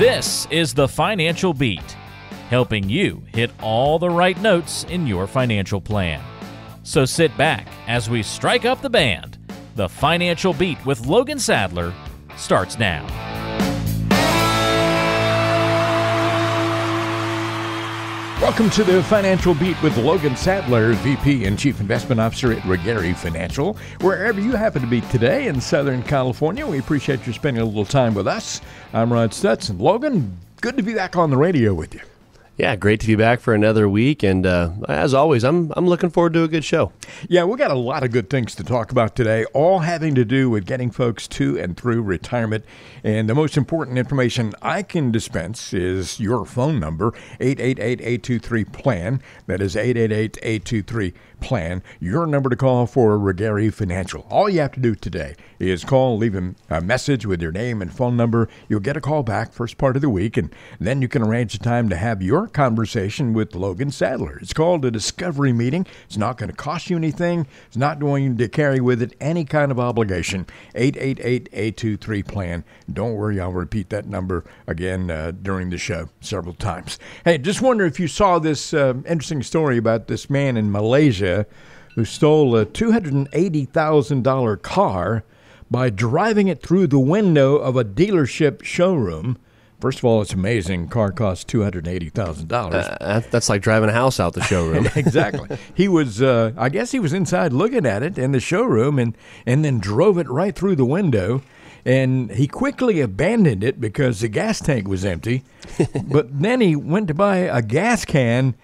This is the Financial Beat, helping you hit all the right notes in your financial plan. So sit back as we strike up the band. The Financial Beat with Logan Sadler starts now. Welcome to the Financial Beat with Logan Sadler, VP and Chief Investment Officer at Ruggieri Financial. Wherever you happen to be today in Southern California, we appreciate you spending a little time with us. I'm Rod Stetson. Logan, good to be back on the radio with you. Yeah, great to be back for another week, and uh, as always, I'm I'm looking forward to a good show. Yeah, we got a lot of good things to talk about today, all having to do with getting folks to and through retirement. And the most important information I can dispense is your phone number, 888-823-PLAN. That is 888-823 plan, your number to call for Ruggieri Financial. All you have to do today is call, leave him a message with your name and phone number. You'll get a call back first part of the week, and then you can arrange a time to have your conversation with Logan Sadler. It's called a discovery meeting. It's not going to cost you anything. It's not going to carry with it any kind of obligation. 888-823 plan. Don't worry, I'll repeat that number again uh, during the show several times. Hey, just wonder if you saw this uh, interesting story about this man in Malaysia who stole a $280,000 car by driving it through the window of a dealership showroom. First of all, it's amazing. Car costs two hundred eighty thousand dollars. Uh, that's like driving a house out the showroom. exactly. He was, uh, I guess, he was inside looking at it in the showroom, and and then drove it right through the window. And he quickly abandoned it because the gas tank was empty. but then he went to buy a gas can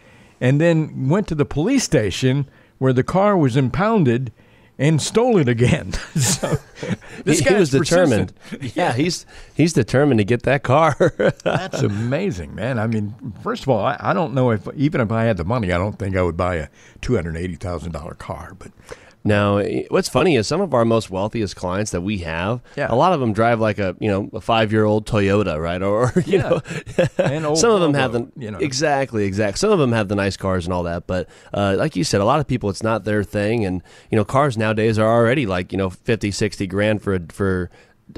and then went to the police station where the car was impounded and stole it again. so this he was determined. Yeah. yeah, he's he's determined to get that car. That's amazing, man. I mean, first of all, I, I, don't know if even if I had the money, I don't think I would buy a two hundred eighty thousand dollar car. But now, what's funny is some of our most wealthiest clients that we have, yeah. a lot of them drive like a you know a five year old Toyota, right? Or you yeah. know, some of them have the you know. exactly exactly. Some of them have the nice cars and all that, but uh, like you said, a lot of people it's not their thing, and you know cars nowadays are already like you know 50, 60 grand for for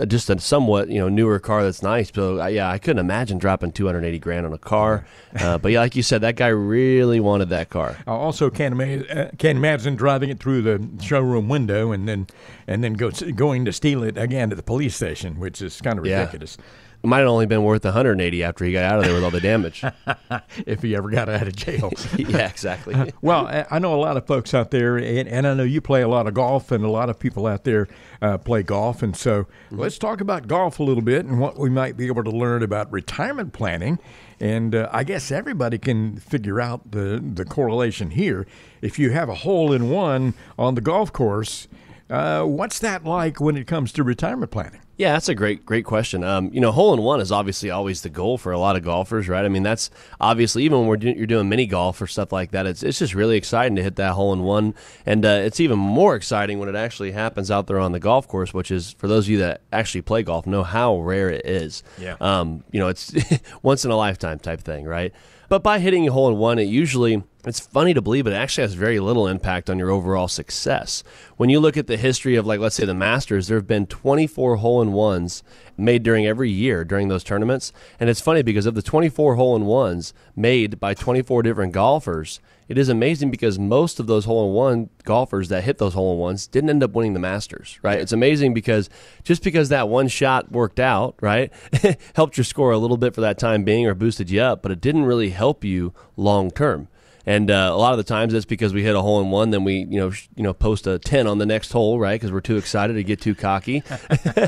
just a somewhat you know newer car that's nice. So uh, yeah, I couldn't imagine dropping 280 grand on a car. Uh, but yeah, like you said, that guy really wanted that car. I also can't imagine, uh, can't imagine driving it through the showroom window and then and then go, going to steal it again at the police station, which is kind of ridiculous. Yeah. It might have only been worth 180 after he got out of there with all the damage. if he ever got out of jail. yeah, exactly. well, I know a lot of folks out there, and, and, I know you play a lot of golf, and a lot of people out there uh, play golf. And so mm-hmm. let's talk about golf a little bit and what we might be able to learn about retirement planning. And uh, I guess everybody can figure out the, the correlation here. If you have a hole in one on the golf course, uh, what's that like when it comes to retirement planning? Yeah, that's a great, great question. Um, you know, hole in one is obviously always the goal for a lot of golfers, right? I mean, that's obviously even when do, you're doing mini golf or stuff like that. It's it's just really exciting to hit that hole in one, and uh, it's even more exciting when it actually happens out there on the golf course, which is for those of you that actually play golf know how rare it is. Yeah. Um, you know, it's once in a lifetime type thing, right? But by hitting a hole in one, it usually it's funny to believe, but it actually has very little impact on your overall success. When you look at the history of, like, let's say the Masters, there have been 24 hole in ones made during every year during those tournaments. And it's funny because of the 24 hole in ones made by 24 different golfers, it is amazing because most of those hole in one golfers that hit those hole in ones didn't end up winning the Masters, right? It's amazing because just because that one shot worked out, right, helped your score a little bit for that time being or boosted you up, but it didn't really help you long term. And uh, a lot of the times it's because we hit a hole in one, then we you know sh- you know post a ten on the next hole, right? Because we're too excited to get too cocky.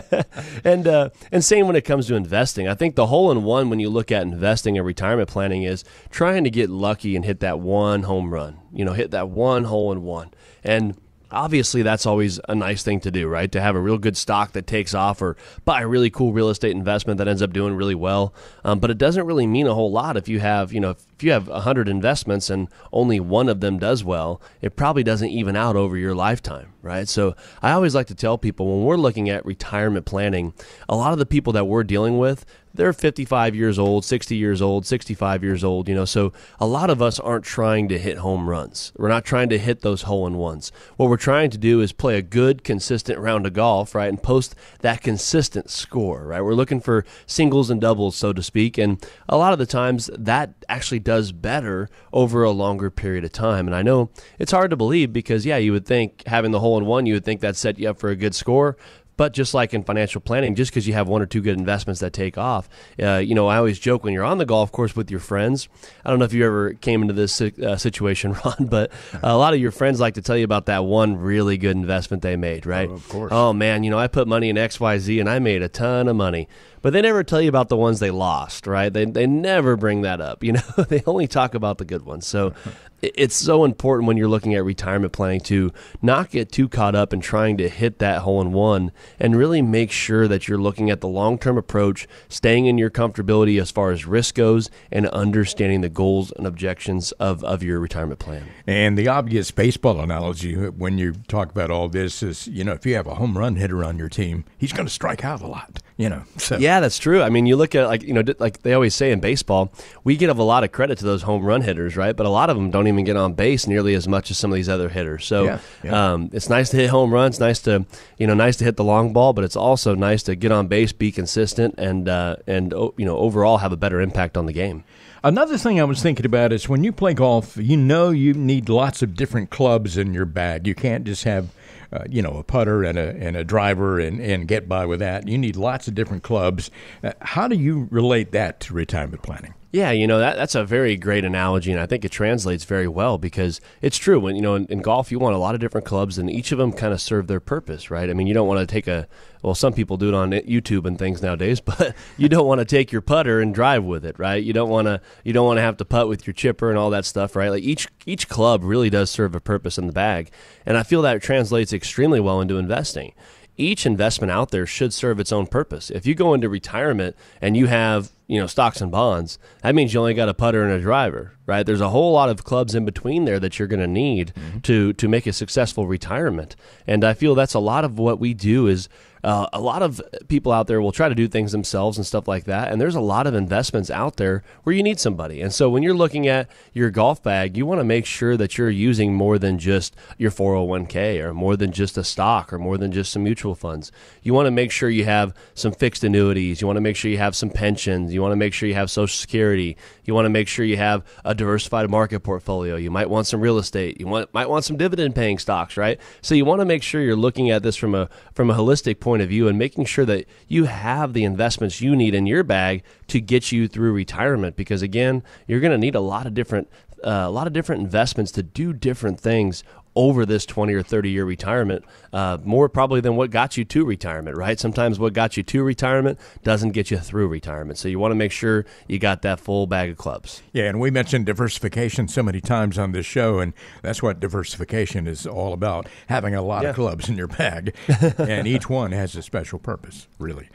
and uh, and same when it comes to investing. I think the hole in one when you look at investing and retirement planning is trying to get lucky and hit that one home run. You know, hit that one hole in one and obviously that's always a nice thing to do, right? To have a real good stock that takes off or buy a really cool real estate investment that ends up doing really well. Um, but it doesn't really mean a whole lot if you have, you know, if you have 100 investments and only one of them does well, it probably doesn't even out over your lifetime, right? So I always like to tell people when we're looking at retirement planning, a lot of the people that we're dealing with, they're 55 years old, 60 years old, 65 years old, you know. So a lot of us aren't trying to hit home runs. We're not trying to hit those hole in ones. What we're trying to do is play a good, consistent round of golf, right? And post that consistent score, right? We're looking for singles and doubles, so to speak. And a lot of the times that actually does better over a longer period of time. And I know it's hard to believe because, yeah, you would think having the hole in one, you would think that set you up for a good score. But just like in financial planning, just because you have one or two good investments that take off, uh, you know, I always joke when you're on the golf course with your friends. I don't know if you ever came into this uh, situation, Ron, but a lot of your friends like to tell you about that one really good investment they made, right? Oh, of course. Oh man, you know, I put money in X, Y, Z, and I made a ton of money. But they never tell you about the ones they lost, right? They, they never bring that up. You know, they only talk about the good ones. So it's so important when you're looking at retirement planning to not get too caught up in trying to hit that hole in one and really make sure that you're looking at the long term approach, staying in your comfortability as far as risk goes, and understanding the goals and objections of, of your retirement plan. And the obvious baseball analogy when you talk about all this is, you know, if you have a home run hitter on your team, he's going to strike out a lot, you know. So. Yeah, that's true. I mean, you look at like you know, like they always say in baseball, we give a lot of credit to those home run hitters, right? But a lot of them don't even get on base nearly as much as some of these other hitters. So Yeah, yeah. Um, it's nice to hit home runs, nice to you know, nice to hit the long ball, but it's also nice to get on base, be consistent, and uh, and oh, you know, overall have a better impact on the game. Another thing I was thinking about is when you play golf, you know you need lots of different clubs in your bag. You can't just have, uh, you know, a putter and a and a driver and, and get by with that. You need lots of different clubs. Uh, how do you relate that to retirement planning? Yeah, you know that that's a very great analogy, and I think it translates very well because it's true. When you know in, in golf, you want a lot of different clubs, and each of them kind of serve their purpose, right? I mean, you don't want to take a well, some people do it on YouTube and things nowadays, but you don't want to take your putter and drive with it, right? You don't want to you don't want to have to putt with your chipper and all that stuff, right? Like each each club really does serve a purpose in the bag, and I feel that translates extremely well into investing each investment out there should serve its own purpose. If you go into retirement and you have, you know, stocks and bonds, that means you only got a putter and a driver, right? There's a whole lot of clubs in between there that you're going to need mm-hmm. to to make a successful retirement. And I feel that's a lot of what we do is uh, a lot of people out there will try to do things themselves and stuff like that. And there's a lot of investments out there where you need somebody. And so when you're looking at your golf bag, you want to make sure that you're using more than just your 401k or more than just a stock or more than just some mutual funds. You want to make sure you have some fixed annuities. You want to make sure you have some pensions. You want to make sure you have Social Security. You want to make sure you have a diversified market portfolio. You might want some real estate. You want, might want some dividend paying stocks, right? So you want to make sure you're looking at this from a from a holistic point of view and making sure that you have the investments you need in your bag to get you through retirement. Because again, you're going to need a lot of different uh, a lot of different investments to do different things over this 20 or 30 year retirement, uh, more probably than what got you to retirement, right? Sometimes what got you to retirement doesn't get you through retirement. So you want to make sure you got that full bag of clubs. Yeah, and we mentioned diversification so many times on this show, and that's what diversification is all about having a lot Yeah. of clubs in your bag, and each one has a special purpose, really.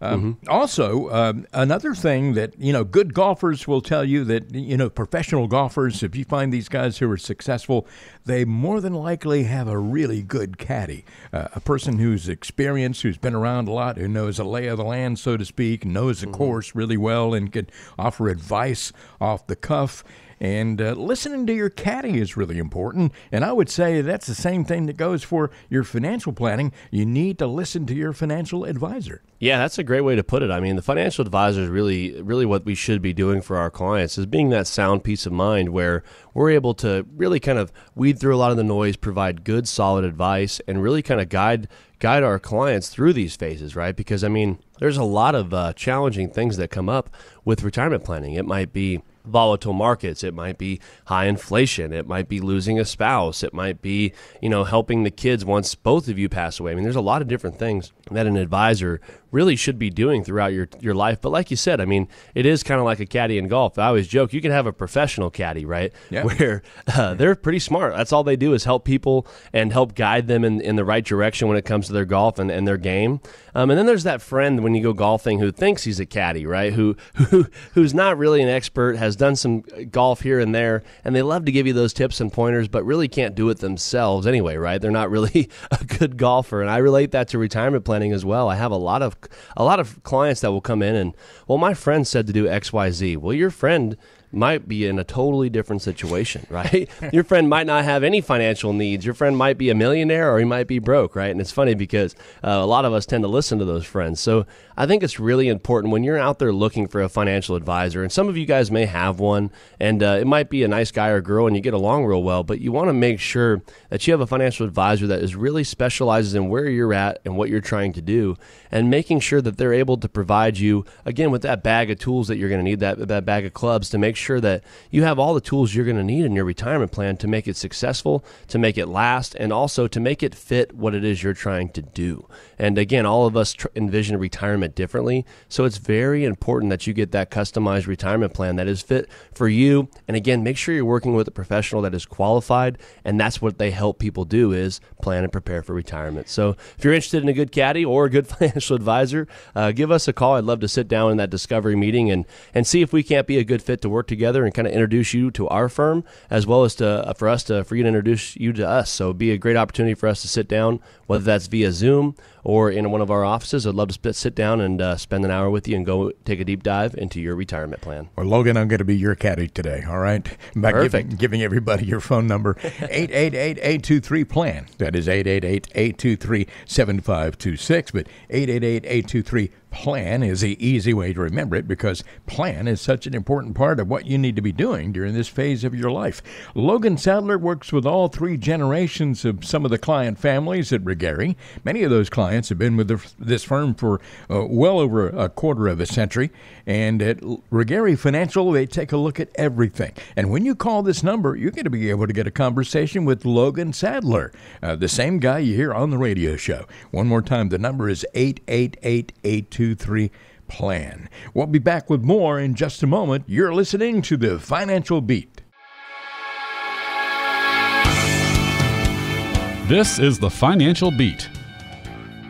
Um, Mm-hmm. Also, um, another thing that, you know, good golfers will tell you that, you know, professional golfers, if you find these guys who are successful, they more than likely have a really good caddy, uh, a person who's experienced, who's been around a lot, who knows the lay of the land, so to speak, knows the course really well, and can offer advice off the cuff. And uh, listening to your caddy is really important. And I would say that's the same thing that goes for your financial planning. You need to listen to your financial advisor. Yeah, that's a great way to put it. I mean, the financial advisor is really, really what we should be doing for our clients is being that sound peace of mind where we're able to really kind of weed through a lot of the noise, provide good, solid advice, and really kind of guide guide our clients through these phases, right? Because I mean, there's a lot of uh, challenging things that come up with retirement planning. It might be volatile markets. It might be high inflation. It might be losing a spouse. It might be, you know, helping the kids once both of you pass away. I mean, there's a lot of different things that an advisor really should be doing throughout your, your life. But like you said, I mean, it is kind of like a caddy in golf. I always joke you can have a professional caddy, right? Yeah. Where uh, they're pretty smart. That's all they do is help people and help guide them in, in the right direction when it comes to their golf and, and their game. Um, and then there's that friend when you go golfing who thinks he's a caddy, right? Who, who who's not really an expert, has done some golf here and there, and they love to give you those tips and pointers, but really can't do it themselves anyway, right? They're not really a good golfer, and I relate that to retirement planning as well. I have a lot of a lot of clients that will come in and, well, my friend said to do X, Y, Z. Well, your friend might be in a totally different situation, right? Your friend might not have any financial needs. Your friend might be a millionaire or he might be broke, right? And it's funny because uh, a lot of us tend to listen to those friends. So I think it's really important when you're out there looking for a financial advisor, and some of you guys may have one, and uh, it might be a nice guy or girl and you get along real well, but you want to make sure that you have a financial advisor that is really specializes in where you're at and what you're trying to do, and making sure that they're able to provide you, again, with that bag of tools that you're going to need, that, that bag of clubs to make sure that you have all the tools you're going to need in your retirement plan to make it successful, to make it last, and also to make it fit what it is you're trying to do. And again, all of us tr- envision retirement differently. So it's very important that you get that customized retirement plan that is fit for you. And again, make sure you're working with a professional that is qualified. And that's what they help people do is plan and prepare for retirement. So if you're interested in a good caddy or a good financial advisor, uh, give us a call. I'd love to sit down in that discovery meeting and, and see if we can't be a good fit to work together and kind of introduce you to our firm as well as to, uh, for us to, for you to introduce you to us. So it'd be a great opportunity for us to sit down, whether that's via Zoom or in one of our offices. I'd love to sit down and uh, spend an hour with you and go take a deep dive into your retirement plan. Well, Logan, I'm going to be your caddy today, all right? By Perfect. Giving, giving everybody your phone number, 888-823-PLAN. That is 888-823-7526, but 888-823 Plan is the easy way to remember it because plan is such an important part of what you need to be doing during this phase of your life. Logan Sadler works with all three generations of some of the client families at Ruggieri. Many of those clients have been with this firm for uh, well over a quarter of a century. And at Ruggieri Financial, they take a look at everything. And when you call this number, you're going to be able to get a conversation with Logan Sadler, uh, the same guy you hear on the radio show. One more time, the number is 888 823 PLAN. We'll be back with more in just a moment. You're listening to the Financial Beat. This is the Financial Beat.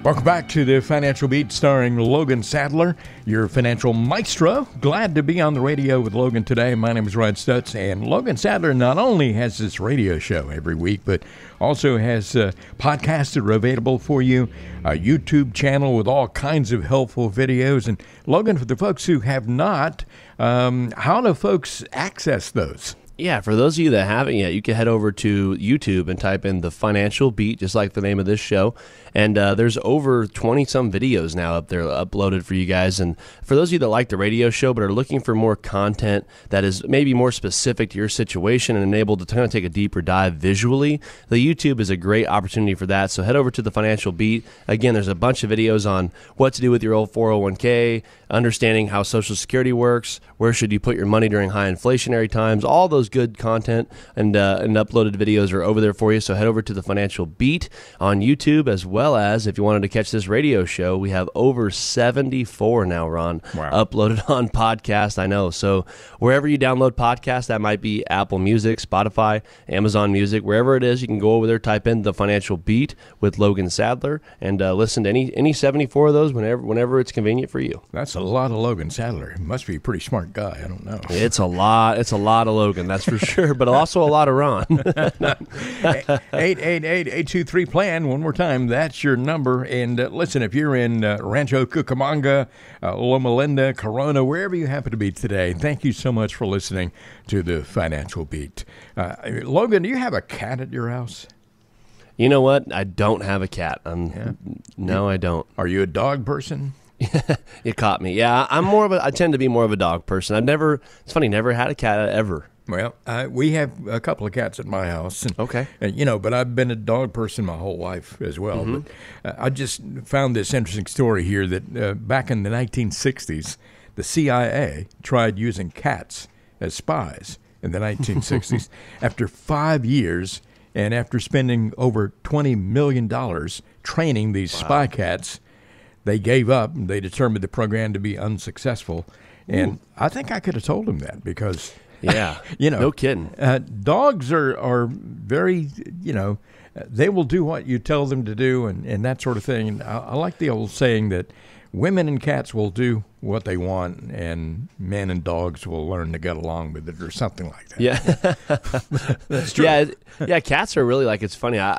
Welcome back to the Financial Beat starring Logan Sadler, your financial maestro. Glad to be on the radio with Logan today. My name is Rod Stutz, and Logan Sadler not only has this radio show every week, but also has uh, podcasts that are available for you, a YouTube channel with all kinds of helpful videos. And Logan, for the folks who have not, um, how do folks access those? Yeah, for those of you that haven't yet, you can head over to YouTube and type in the Financial Beat, just like the name of this show. And uh, there's over 20 some videos now up there uploaded for you guys. And for those of you that like the radio show but are looking for more content that is maybe more specific to your situation and able to kind of take a deeper dive visually, the YouTube is a great opportunity for that. So head over to the Financial Beat. Again, there's a bunch of videos on what to do with your old 401k, understanding how Social Security works, where should you put your money during high inflationary times, all those good content and, uh, and uploaded videos are over there for you. So head over to the Financial Beat on YouTube as well as if you wanted to catch this radio show, we have over 74 now, Ron, Wow. uploaded on podcast. I know. So wherever you download podcasts, that might be Apple Music, Spotify, Amazon Music, wherever it is, you can go over there, type in the Financial Beat with Logan Sadler, and uh, listen to any any 74 of those whenever whenever it's convenient for you. That's a lot of Logan Sadler. He must be a pretty smart guy. I don't know. It's a lot. It's a lot of Logan, that's for sure, but also a lot of Ron. 888-823 plan one more time that's your number and uh, listen if you're in uh, rancho cucamonga uh, loma linda corona wherever you happen to be today thank you so much for listening to the financial beat uh, logan do you have a cat at your house you know what? I don't have a cat. I'm, No, I don't. are you a dog person You caught me. Yeah, I'm more of a. I tend to be more of a dog person. I've never. It's funny. Never had a cat ever. Well, uh, we have a couple of cats at my house. And, Okay. and, you know, but I've been a dog person my whole life as well. Mm-hmm. But uh, I just found this interesting story here that uh, back in the 1960s, the CIA tried using cats as spies in the 1960s. after five years and after spending over $20 million training these spy cats, they gave up. and They determined the program to be unsuccessful, and I think I could have told them that because Yeah. you know, no kidding. Uh, dogs are are very, you know, they will do what you tell them to do, and, and that sort of thing. And I, I like the old saying that women and cats will do what they want, and men and dogs will learn to get along with it, or something like that. Yeah. that's true. Yeah, yeah. Cats are really like it's funny. I,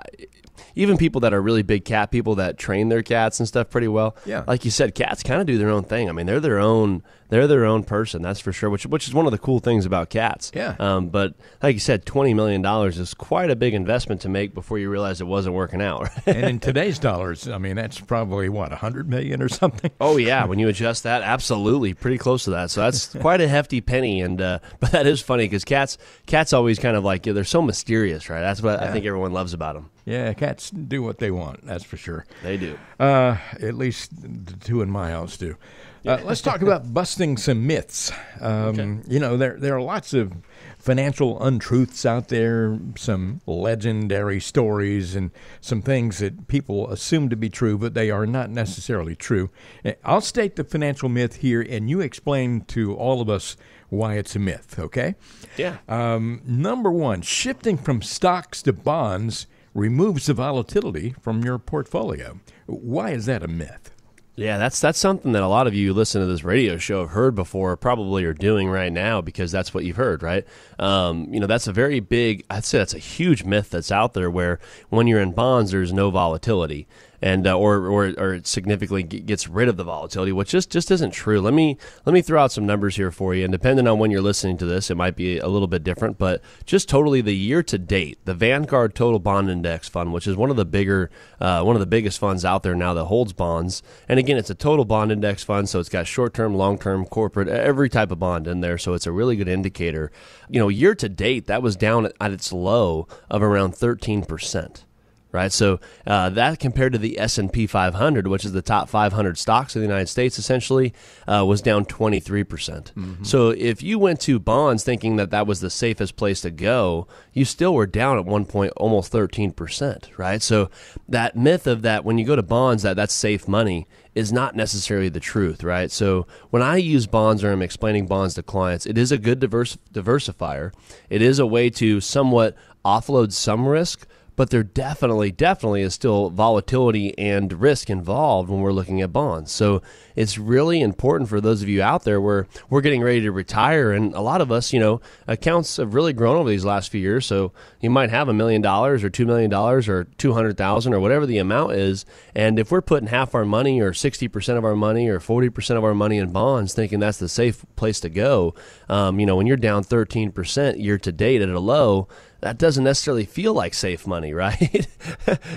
even people that are really big cat people that train their cats and stuff pretty well. Yeah. like you said, cats kind of do their own thing. I mean, they're their own. They're their own person. That's for sure. Which which is one of the cool things about cats. Yeah. Um, but like you said, twenty million dollars is quite a big investment to make before you realize it wasn't working out. and in today's dollars, I mean, that's probably what a hundred million or something. Oh yeah, when you adjust that, absolutely, pretty close to that. So that's quite a hefty penny, and uh, but that is funny because cats, cats always kind of like yeah, they're so mysterious, right? That's what I think everyone loves about them. Yeah, cats do what they want. That's for sure. They do. Uh, at least the two in my house do. Uh, let's talk about busting some myths. Um, You know, there there are lots of financial untruths out there, some legendary stories, and some things that people assume to be true, but they are not necessarily true. Uh, I'll state the financial myth here, and you explain to all of us why it's a myth. Okay? Yeah. Um, number one, shifting from stocks to bonds removes the volatility from your portfolio. Why is that a myth? Yeah, that's that's something that a lot of you listen to this radio show have heard before, probably are doing right now because that's what you've heard, right? Um, you know, that's a very big. I'd say that's a huge myth that's out there. Where when you're in bonds, there's no volatility, and uh, or, or or it significantly gets rid of the volatility, which just just isn't true. Let me let me throw out some numbers here for you, and depending on when you're listening to this, it might be a little bit different. But just totally the year to date, the Vanguard Total Bond Index Fund, which is one of the bigger, uh, one of the biggest funds out there now that holds bonds, and again, it's a total bond index fund, so it's got short term, long term, corporate, every type of bond in there. So it's a really good indicator. You know, year to date, that was down at its low of around thirteen percent right? So uh, that compared to the S and P 500, which is the top 500 stocks in the United States, essentially uh, was down 23 percent. So if you went to bonds thinking that that was the safest place to go, you still were down at one point almost 13 percent, right? So that myth of that when you go to bonds that that's safe money is not necessarily the truth, right? So when I use bonds or I'm explaining bonds to clients, it is a good diverse, diversifier. It is a way to somewhat offload some risk but there definitely, definitely is still volatility and risk involved when we're looking at bonds. So it's really important for those of you out there where we're getting ready to retire, and a lot of us, you know, accounts have really grown over these last few years. So you might have a million dollars or two million dollars or two hundred thousand or whatever the amount is, and if we're putting half our money or sixty percent of our money or forty percent of our money in bonds, thinking that's the safe place to go, um, you know, when you're down thirteen percent year to date at a low that doesn't necessarily feel like safe money, right?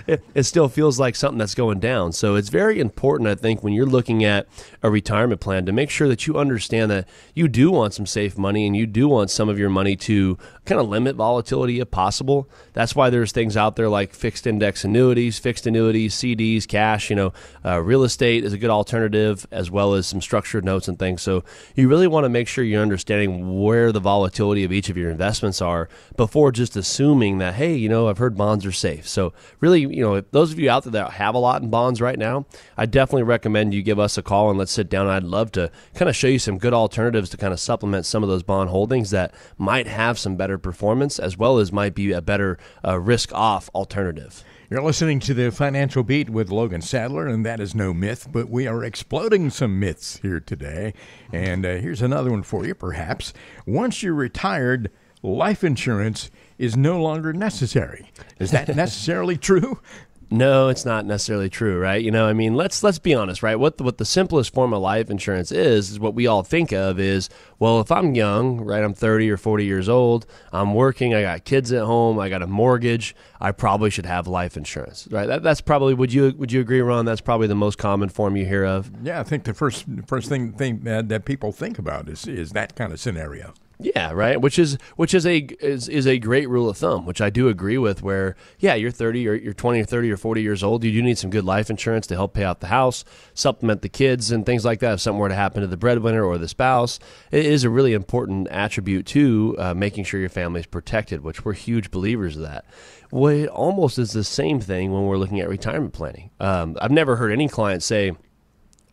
it still feels like something that's going down. So it's very important, I think, when you're looking at a retirement plan to make sure that you understand that you do want some safe money and you do want some of your money to kind of limit volatility if possible. That's why there's things out there like fixed index annuities, fixed annuities, CDs, cash. You know, uh, real estate is a good alternative as well as some structured notes and things. So you really want to make sure you're understanding where the volatility of each of your investments are before just assuming that hey, you know, I've heard bonds are safe. So really, you know, if those of you out there that have a lot in bonds right now, I definitely recommend you give us a call and let's sit down. I'd love to kind of show you some good alternatives to kind of supplement some of those bond holdings that might have some better performance as well as might be a better uh, risk off alternative. You're listening to the Financial Beat with Logan Sadler, and that is no myth, but we are exploding some myths here today. And uh, here's another one for you, perhaps. Once you're retired, life insurance is no longer necessary. Is that necessarily true? No, it's not necessarily true, right? You know, I mean, let's let's be honest, right? What the, what the simplest form of life insurance is is what we all think of is, well, if I'm young, right, I'm 30 or 40 years old, I'm working, I got kids at home, I got a mortgage, I probably should have life insurance, right? That, that's probably would you would you agree, Ron? That's probably the most common form you hear of. Yeah, I think the first first thing, thing uh, that people think about is is that kind of scenario. Yeah, right. Which is which is a is, is a great rule of thumb, which I do agree with. Where yeah, you're 30 or you're 20 or 30 or 40 years old, you do need some good life insurance to help pay out the house, supplement the kids, and things like that. If something were to happen to the breadwinner or the spouse, it is a really important attribute to uh, making sure your family is protected. Which we're huge believers of that. Well, it almost is the same thing when we're looking at retirement planning. Um, I've never heard any client say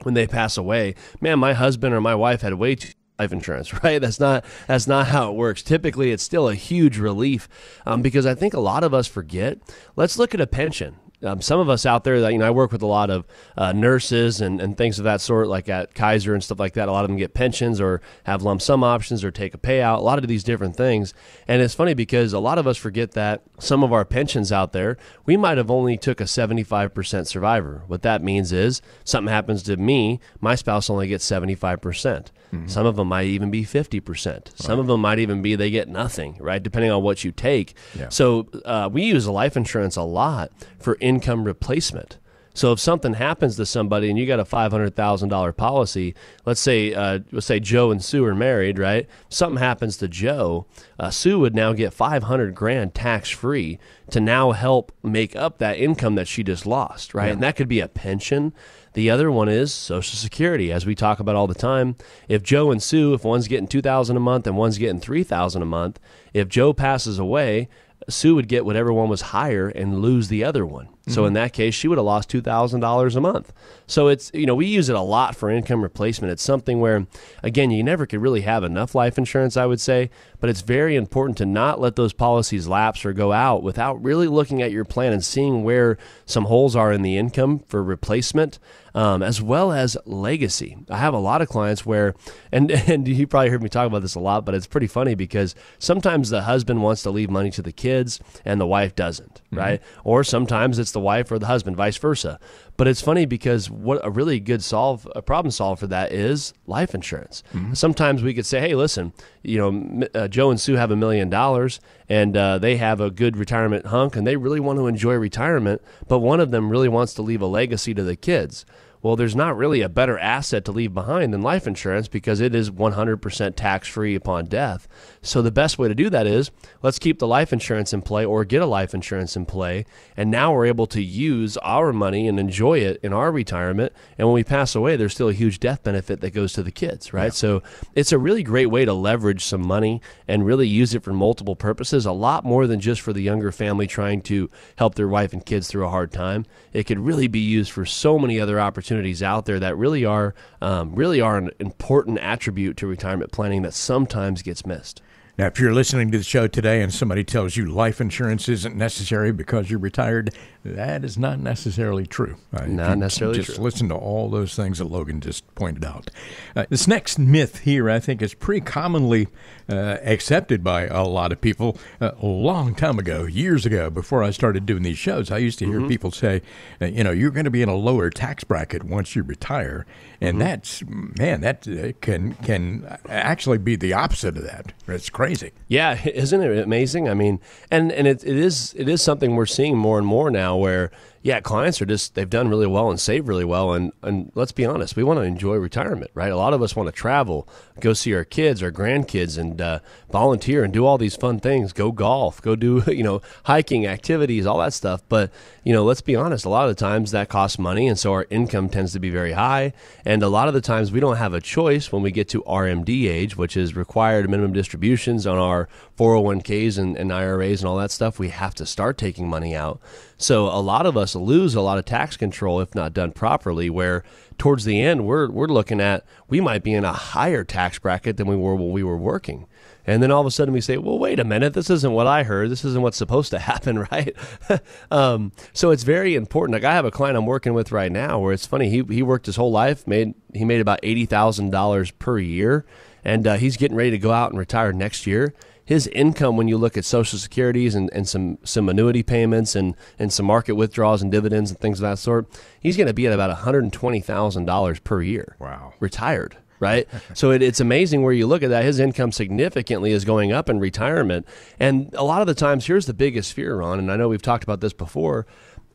when they pass away, man, my husband or my wife had way too life insurance, right? That's not that's not how it works. Typically, it's still a huge relief um, because I think a lot of us forget. Let's look at a pension um, some of us out there that you know I work with a lot of uh, nurses and, and things of that sort, like at Kaiser and stuff like that. A lot of them get pensions or have lump sum options or take a payout. A lot of these different things, and it's funny because a lot of us forget that some of our pensions out there, we might have only took a seventy five percent survivor. What that means is something happens to me, my spouse only gets seventy five percent. Mm-hmm. Some of them might even be 50%. Some of them might even be they get nothing, right? Depending on what you take. Yeah. So uh, we use life insurance a lot for income replacement. So if something happens to somebody and you got a five hundred thousand dollar policy, let's say uh, let's say Joe and Sue are married, right? Something happens to Joe, uh, Sue would now get five hundred grand tax free to now help make up that income that she just lost, right? Yeah. And that could be a pension. The other one is Social Security, as we talk about all the time. If Joe and Sue, if one's getting two thousand a month and one's getting three thousand a month, if Joe passes away, Sue would get whatever one was higher and lose the other one. Mm-hmm. So in that case, she would have lost two thousand dollars a month. So it's you know we use it a lot for income replacement. It's something where again you never could really have enough life insurance, I would say, but it's very important to not let those policies lapse or go out without really looking at your plan and seeing where some holes are in the income for replacement, um, as well as legacy. I have a lot of clients where, and and you probably heard me talk about this a lot, but it's pretty funny because sometimes the husband wants to leave money to the kids and the wife doesn't, mm-hmm. right? Or sometimes it's the wife or the husband, vice versa. But it's funny because what a really good solve, a problem solve for that is life insurance. Mm-hmm. Sometimes we could say, hey, listen, you know, uh, Joe and Sue have a million dollars and uh, they have a good retirement hunk and they really want to enjoy retirement, but one of them really wants to leave a legacy to the kids well, there's not really a better asset to leave behind than life insurance because it is 100% tax free upon death. So the best way to do that is let's keep the life insurance in play or get a life insurance in play. And now we're able to use our money and enjoy it in our retirement. And when we pass away, there's still a huge death benefit that goes to the kids, right? Yeah. So it's a really great way to leverage some money and really use it for multiple purposes, a lot more than just for the younger family trying to help their wife and kids through a hard time. It could really be used for so many other opportunities opportunities out there that really are um, really are an important attribute to retirement planning that sometimes gets missed. Now, if you're listening to the show today and somebody tells you life insurance isn't necessary because you're retired, that is not necessarily true. Uh, not necessarily just true. listen to all those things that Logan just pointed out. Uh, this next myth here, I think, is pretty commonly uh, accepted by a lot of people. Uh, a long time ago, years ago, before I started doing these shows, I used to hear mm-hmm. people say, uh, you know, you're going to be in a lower tax bracket once you retire, and mm-hmm. that's man, that uh, can can actually be the opposite of that. It's crazy. Yeah, isn't it amazing? I mean, and and it, it is it is something we're seeing more and more now, where yeah, clients are just they've done really well and saved really well, and and let's be honest, we want to enjoy retirement, right? A lot of us want to travel, go see our kids, our grandkids, and uh, volunteer and do all these fun things, go golf, go do you know hiking activities, all that stuff. But you know, let's be honest, a lot of the times that costs money, and so our income tends to be very high, and a lot of the times we don't have a choice when we get to RMD age, which is required minimum distributions on our 401ks and, and IRAs and all that stuff. We have to start taking money out. So a lot of us lose a lot of tax control if not done properly. Where towards the end, we're we're looking at we might be in a higher tax bracket than we were when we were working. And then all of a sudden we say, well, wait a minute, this isn't what I heard. This isn't what's supposed to happen, right? um, so it's very important. Like I have a client I'm working with right now where it's funny. He, he worked his whole life, made, he made about $80,000 per year. And uh, he's getting ready to go out and retire next year his income when you look at social securities and, and some some annuity payments and, and some market withdrawals and dividends and things of that sort, he's going to be at about $120,000 per year. Wow. Retired right? so it, it's amazing where you look at that. His income significantly is going up in retirement. And a lot of the times, here's the biggest fear, Ron, and I know we've talked about this before.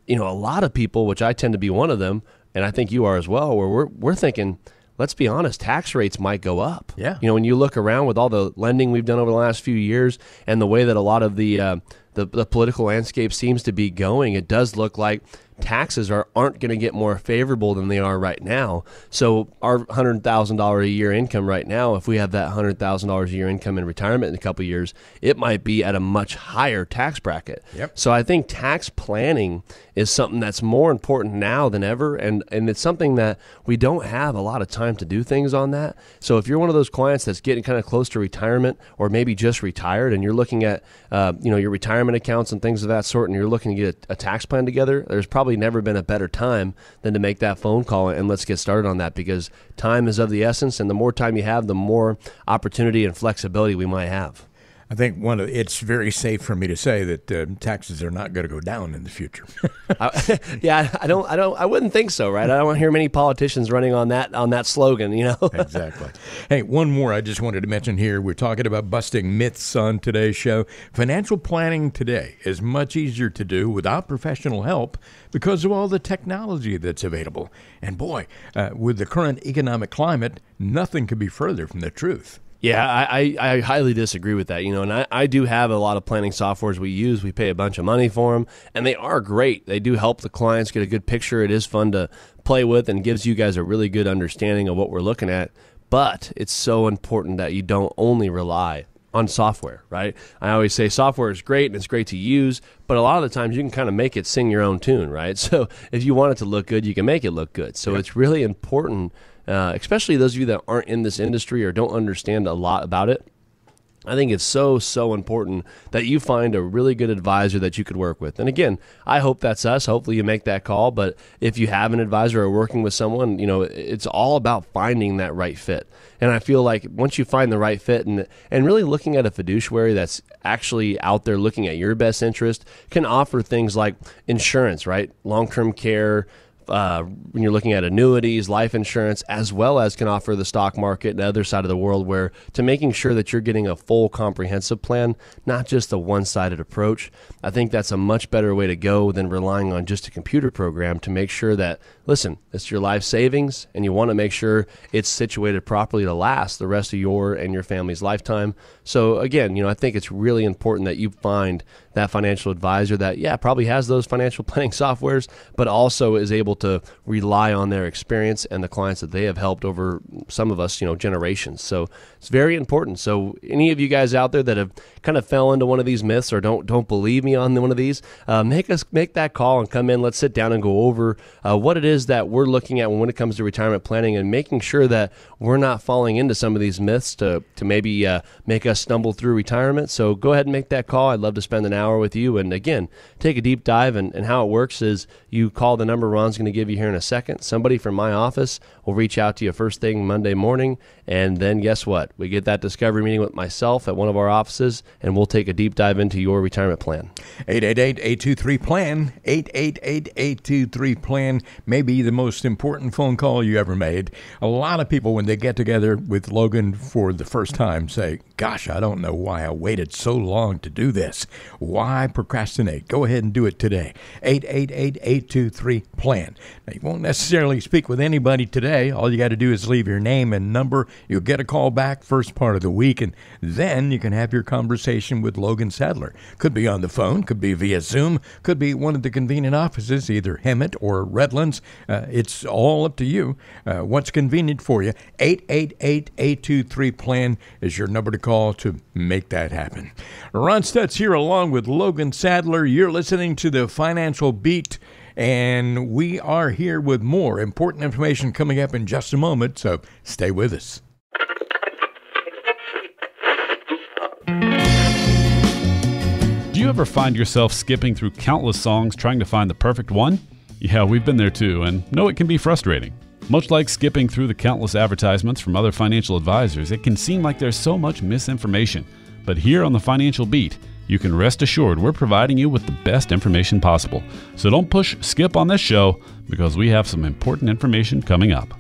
You know, a lot of people, which I tend to be one of them, and I think you are as well, where we're, we're thinking – let's be honest, tax rates might go up. Yeah. You know, when you look around with all the lending we've done over the last few years and the way that a lot of the uh, the, the political landscape seems to be going, it does look like taxes are aren't going to get more favorable than they are right now. So our hundred thousand dollar a year income right now, if we have that hundred thousand dollars a year income in retirement in a couple years, it might be at a much higher tax bracket. Yep. So I think tax planning is something that's more important now than ever, and and it's something that we don't have a lot of time to do things on that. So if you're one of those clients that's getting kind of close to retirement, or maybe just retired, and you're looking at uh, you know your retirement accounts and things of that sort, and you're looking to get a, a tax plan together, there's probably never been a better time than to make that phone call and let's get started on that because time is of the essence, and the more time you have, the more opportunity and flexibility we might have. I think one of it's very safe for me to say that uh, taxes are not going to go down in the future. I, yeah, I don't, I don't, I wouldn't think so, right? I don't hear many politicians running on that on that slogan, you know. exactly. Hey, one more I just wanted to mention here. We're talking about busting myths on today's show. Financial planning today is much easier to do without professional help because of all the technology that's available. And boy, uh, with the current economic climate, nothing could be further from the truth. Yeah, I, I, I, highly disagree with that. You know, and I, I do have a lot of planning softwares we use. We pay a bunch of money for them, and they are great. They do help the clients get a good picture. It is fun to play with and gives you guys a really good understanding of what we're looking at. But it's so important that you don't only rely on software, right? I always say software is great and it's great to use, but a lot of the times you can kind of make it sing your own tune, right? So if you want it to look good, you can make it look good. So it's really important uh, especially those of you that aren't in this industry or don't understand a lot about it. I think it's so, so important that you find a really good advisor that you could work with. And again, I hope that's us. Hopefully you make that call. But if you have an advisor or working with someone, you know, it's all about finding that right fit. And I feel like once you find the right fit and, and really looking at a fiduciary that's actually out there looking at your best interest can offer things like insurance, right? Long term care, uh, when you're looking at annuities, life insurance, as well as can offer the stock market and the other side of the world, where to making sure that you're getting a full comprehensive plan, not just a one sided approach. I think that's a much better way to go than relying on just a computer program to make sure that, listen, it's your life savings and you want to make sure it's situated properly to last the rest of your and your family's lifetime. So, again, you know, I think it's really important that you find that financial advisor that, yeah, probably has those financial planning softwares, but also is able to rely on their experience and the clients that they have helped over some of us, you know, generations. So it's very important. So any of you guys out there that have kind of fell into one of these myths or don't don't believe me on one of these, uh, make us make that call and come in. Let's sit down and go over uh, what it is that we're looking at when it comes to retirement planning and making sure that we're not falling into some of these myths to to maybe uh, make us stumble through retirement. So go ahead and make that call. I'd love to spend an hour with you. And again take a deep dive and, and how it works is you call the number ron's going to give you here in a second. Somebody from my office will reach out to you first thing monday morning. And then guess what? We get that discovery meeting with myself at one of our offices and we'll take a deep dive into your retirement plan. 888-823-plan 888-823-plan may be the most important phone call you ever made a lot of people when they get together with logan for the first time say gosh i don't know why i waited so long to do this why procrastinate? Go ahead and do it today. 888-823-PLAN. Now, you won't necessarily speak with anybody today. All you got to do is leave your name and number. You'll get a call back first part of the week, and then you can have your conversation with Logan Sadler. Could be on the phone, could be via Zoom, could be one of the convenient offices, either Hemet or Redlands. Uh, it's all up to you. Uh, what's convenient for you? 888-823-PLAN is your number to call to make that happen. Ron Stutz here along with Logan Sadler. You're listening to the Financial Beat, and we are here with more important information coming up in just a moment, so stay with us. Do you ever find yourself skipping through countless songs trying to find the perfect one? Yeah, we've been there too, and know it can be frustrating. Much like skipping through the countless advertisements from other financial advisors, it can seem like there's so much misinformation. But here on the Financial Beat, you can rest assured we're providing you with the best information possible. So don't push skip on this show because we have some important information coming up.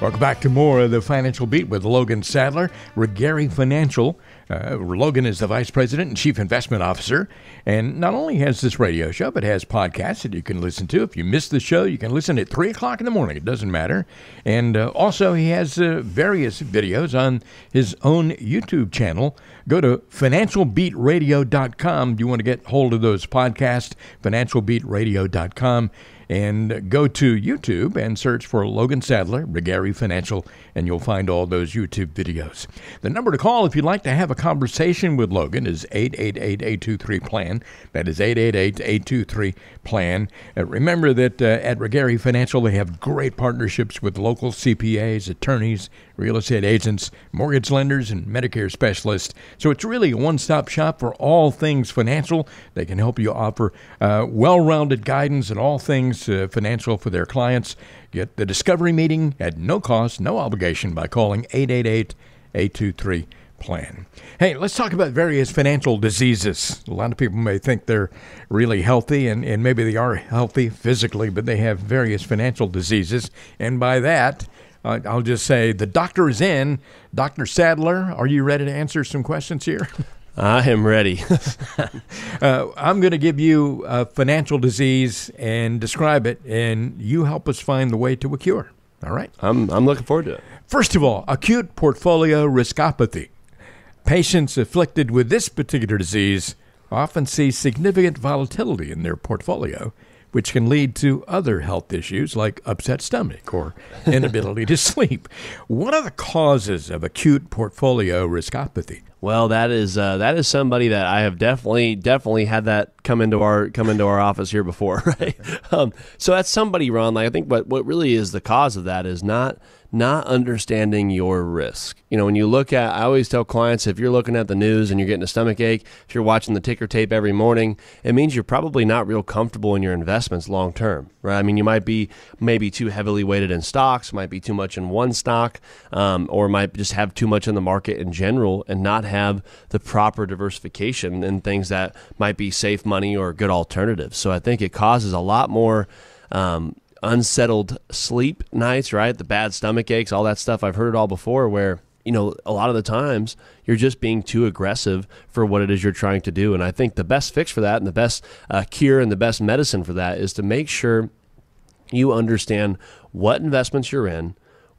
Welcome back to more of the Financial Beat with Logan Sadler, Ruggieri Financial. Uh, Logan is the Vice President and Chief Investment Officer, and not only has this radio show, but has podcasts that you can listen to. If you miss the show, you can listen at 3 o'clock in the morning. It doesn't matter. And uh, also, he has uh, various videos on his own YouTube channel. Go to financialbeatradio.com. Do you want to get hold of those podcasts, financialbeatradio.com and go to YouTube and search for Logan Sadler, Ruggieri Financial, and you'll find all those YouTube videos. The number to call if you'd like to have a conversation with Logan is 888-823-PLAN. That is 888-823-PLAN. Uh, remember that uh, at Ruggieri Financial, they have great partnerships with local CPAs, attorneys, real estate agents, mortgage lenders, and Medicare specialists. So it's really a one stop shop for all things financial. They can help you offer uh, well rounded guidance in all things uh, financial for their clients. Get the discovery meeting at no cost, no obligation by calling 888 823 plan. Hey, let's talk about various financial diseases. A lot of people may think they're really healthy, and, and maybe they are healthy physically, but they have various financial diseases. And by that, uh, I'll just say the doctor is in. Dr. Sadler, are you ready to answer some questions here? I am ready. uh, I'm going to give you a financial disease and describe it, and you help us find the way to a cure. All right? I'm, I'm looking forward to it. First of all, acute portfolio riskopathy. Patients afflicted with this particular disease often see significant volatility in their portfolio which can lead to other health issues like upset stomach or inability to sleep. What are the causes of acute portfolio riskopathy? Well, that is uh, that is somebody that I have definitely definitely had that come into our come into our office here before, right? Um, so that's somebody, Ron. Like I think what what really is the cause of that is not not understanding your risk. You know, when you look at, I always tell clients if you're looking at the news and you're getting a stomach ache, if you're watching the ticker tape every morning, it means you're probably not real comfortable in your investments long term, right? I mean, you might be maybe too heavily weighted in stocks, might be too much in one stock, um, or might just have too much in the market in general and not have the proper diversification in things that might be safe money or good alternatives. So I think it causes a lot more. Um, unsettled sleep nights, right? The bad stomach aches, all that stuff. I've heard it all before where, you know, a lot of the times you're just being too aggressive for what it is you're trying to do. And I think the best fix for that and the best uh, cure and the best medicine for that is to make sure you understand what investments you're in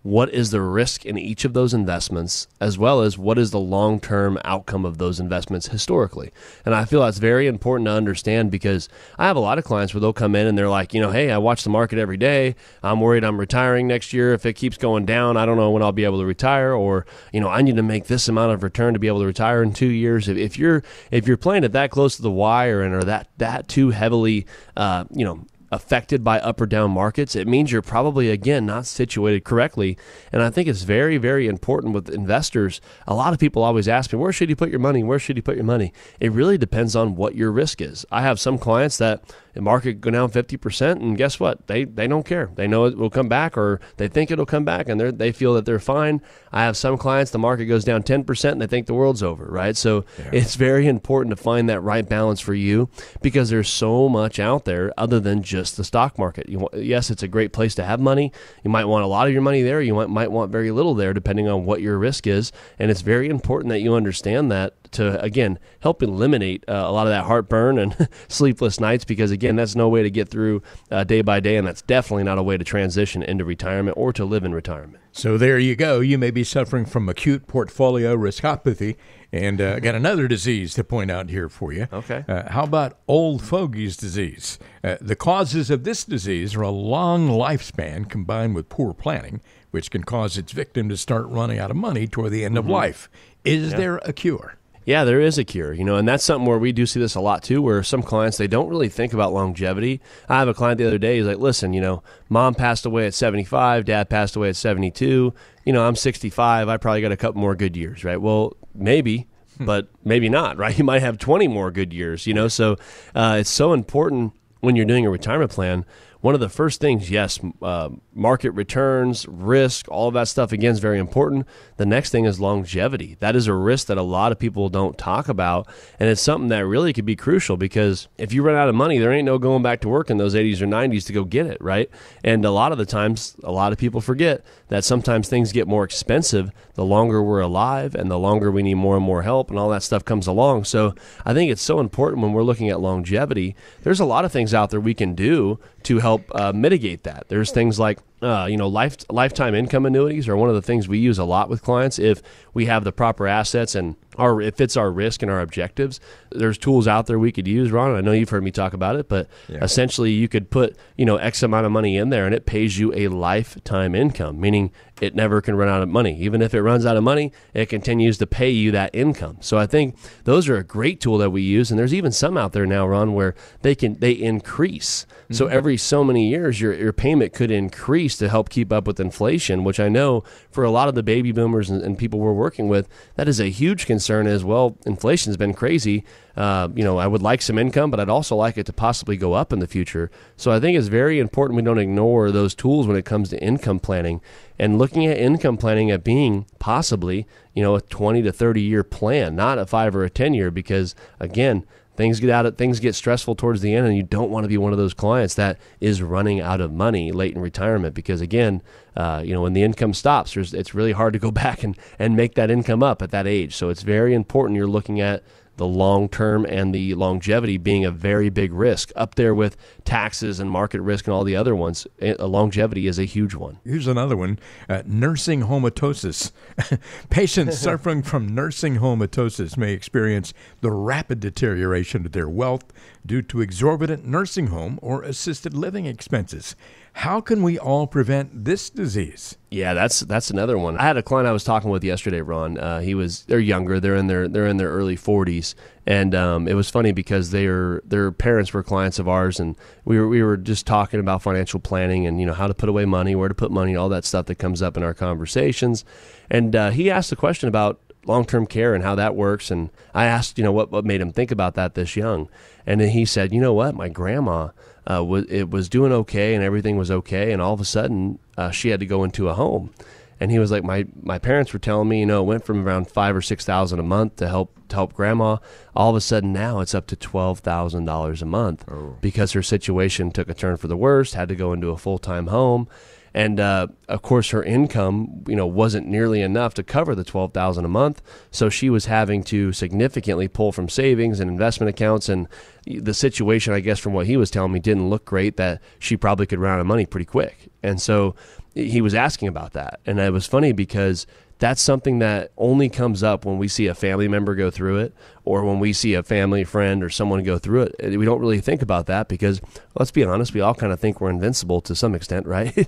what is the risk in each of those investments, as well as what is the long term outcome of those investments historically. And I feel that's very important to understand because I have a lot of clients where they'll come in and they're like, you know, hey, I watch the market every day. I'm worried I'm retiring next year. If it keeps going down, I don't know when I'll be able to retire, or, you know, I need to make this amount of return to be able to retire in two years. If, if you're if you're playing it that close to the wire and are that that too heavily, uh, you know, affected by up or down markets, it means you're probably, again, not situated correctly. And I think it's very, very important with investors. A lot of people always ask me, where should you put your money? Where should you put your money? It really depends on what your risk is. I have some clients that the market go down 50% and guess what? They they don't care. They know it will come back or they think it'll come back and they they feel that they're fine. I have some clients the market goes down 10% and they think the world's over right? So yeah. it's very important to find that right balance for you because there's so much out there other than just the stock market. You, yes it's a great place to have money. You might want a lot of your money there. You might, might want very little there depending on what your risk is. And it's very important that you understand that to again help eliminate uh, a lot of that heartburn and sleepless nights because again that's no way to get through uh, day by day and that's definitely not a way to transition into retirement or to live in retirement so there you go you may be suffering from acute portfolio riskopathy and uh, got another disease to point out here for you. Okay. Uh, how about old fogies disease? Uh, the causes of this disease are a long lifespan combined with poor planning, which can cause its victim to start running out of money toward the end mm-hmm. of life. Is yeah. there a cure? Yeah, there is a cure, you know, and that's something where we do see this a lot too, where some clients they don't really think about longevity. I have a client the other day. He's like, "Listen, you know, mom passed away at 75, dad passed away at 72. You know, I'm 65. I probably got a couple more good years, right? Well, maybe, hmm. but maybe not, right? You might have 20 more good years, you know. So uh, it's so important when you're doing a retirement plan one of the first things, yes, uh, market returns, risk, all of that stuff, again, is very important. The next thing is longevity. That is a risk that a lot of people don't talk about. And it's something that really could be crucial because if you run out of money, there ain't no going back to work in those 80s or 90s to go get it, right? And a lot of the times, a lot of people forget that sometimes things get more expensive the longer we're alive and the longer we need more and more help and all that stuff comes along. So I think it's so important when we're looking at longevity. There's a lot of things out there we can do to help uh, mitigate that. There's things like uh, you know, life, lifetime income annuities are one of the things we use a lot with clients. If we have the proper assets and our it fits our risk and our objectives, there's tools out there we could use. Ron, I know you've heard me talk about it, but yeah. essentially you could put you know X amount of money in there and it pays you a lifetime income, meaning it never can run out of money. Even if it runs out of money, it continues to pay you that income. So I think those are a great tool that we use, and there's even some out there now, Ron, where they can they increase. Mm-hmm. So every so many years, your your payment could increase to help keep up with inflation, which I know for a lot of the baby boomers and, and people we're working with, that is a huge concern. As well, inflation's been crazy. Uh, you know, I would like some income, but I'd also like it to possibly go up in the future. So I think it's very important we don't ignore those tools when it comes to income planning and looking at income planning at being possibly, you know, a 20 to 30 year plan, not a five or a 10 year, because again, things get out of things get stressful towards the end and you don't want to be one of those clients that is running out of money late in retirement because again uh, you know when the income stops it's really hard to go back and, and make that income up at that age. So it's very important you're looking at the long term and the longevity being a very big risk up there with taxes and market risk and all the other ones. Eh, longevity is a huge one. Here's another one uh, nursing hometosis. Patients suffering from nursing hometosis may experience the rapid deterioration of their wealth due to exorbitant nursing home or assisted living expenses. How can we all prevent this disease? Yeah, that's that's another one. I had a client I was talking with yesterday, Ron. Uh, he was they're younger, they're in their they're in their early 40s, and um, it was funny because their their parents were clients of ours, and we were we were just talking about financial planning and you know how to put away money, where to put money, all that stuff that comes up in our conversations. And uh, he asked a question about long-term care and how that works, and I asked you know what what made him think about that this young, and then he said, you know what, my grandma uh, was it was doing okay and everything was okay, and all of a sudden uh, she had to go into a home. And he was like, my my parents were telling me, you know, it went from around five or six thousand a month to help to help grandma. All of a sudden now it's up to twelve thousand dollars a month oh. because her situation took a turn for the worst. Had to go into a full time home, and uh, of course her income you know wasn't nearly enough to cover the 12000 a month. So she was having to significantly pull from savings and investment accounts. And the situation i guess from what he was telling me didn't look great that she probably could run out of money pretty quick. And so he was asking about that. And it was funny because that's something that only comes up when we see a family member go through it or when we see a family friend or someone go through it. We don't really think about that because, let's be honest, we all kind of think we're invincible to some extent, right?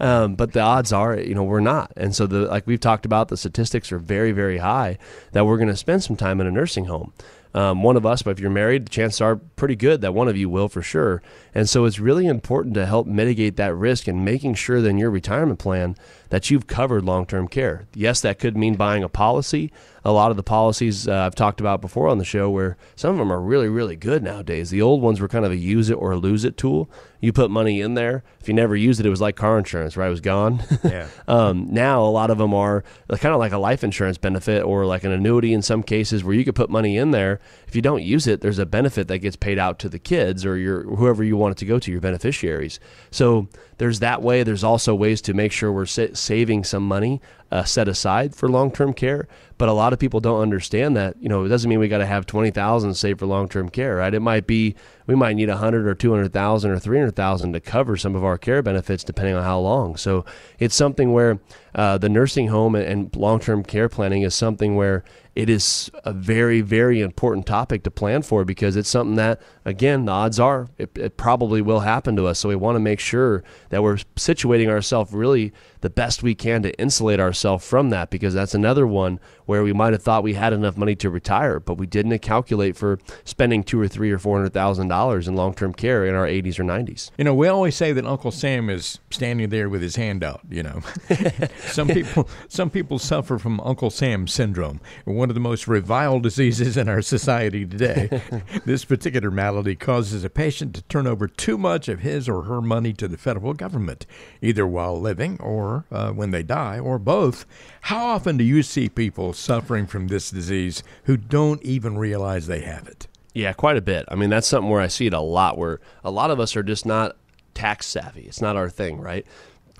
um, but the odds are, you know, we're not. And so, the like we've talked about, the statistics are very, very high that we're going to spend some time in a nursing home um, one of us, but if you're married, the chances are pretty good that one of you will for sure. And so it's really important to help mitigate that risk and making sure that in your retirement plan that you've covered long term care. Yes, that could mean buying a policy. A lot of the policies uh, I've talked about before on the show, where some of them are really, really good nowadays. The old ones were kind of a use it or lose it tool. You put money in there. If you never used it, it was like car insurance, right? It was gone. Yeah. um, now, a lot of them are kind of like a life insurance benefit or like an annuity in some cases where you could put money in there. If you don't use it, there's a benefit that gets paid out to the kids or your whoever you want it to go to, your beneficiaries. So there's that way. There's also ways to make sure we're saving some money uh, set aside for long term care. But a lot of people don't understand that. You know, it doesn't mean we got to have twenty thousand saved for long term care, right? It might be we might need a hundred or two hundred thousand or three hundred thousand to cover some of our care benefits, depending on how long. So it's something where uh, the nursing home and long term care planning is something where it is a very, very important topic to plan for because it's something that, again, the odds are it, it probably will happen to us. So we want to make sure that we're situating ourselves really the best we can to insulate ourselves from that because that's another one where we might have thought we had enough money to retire, but we didn't calculate for spending two or three or four hundred thousand dollars in long term care in our 80s or 90s. You know, we always say that Uncle Sam is standing there with his hand out. You know, some people some people suffer from Uncle Sam syndrome, one of the most reviled diseases in our society today. this particular malady causes a patient to turn over too much of his or her money to the federal government, either while living or uh, when they die, or both. How often do you see people suffering from this disease who don't even realize they have it? Yeah, quite a bit. I mean, that's something where I see it a lot where a lot of us are just not tax savvy. It's not our thing, right?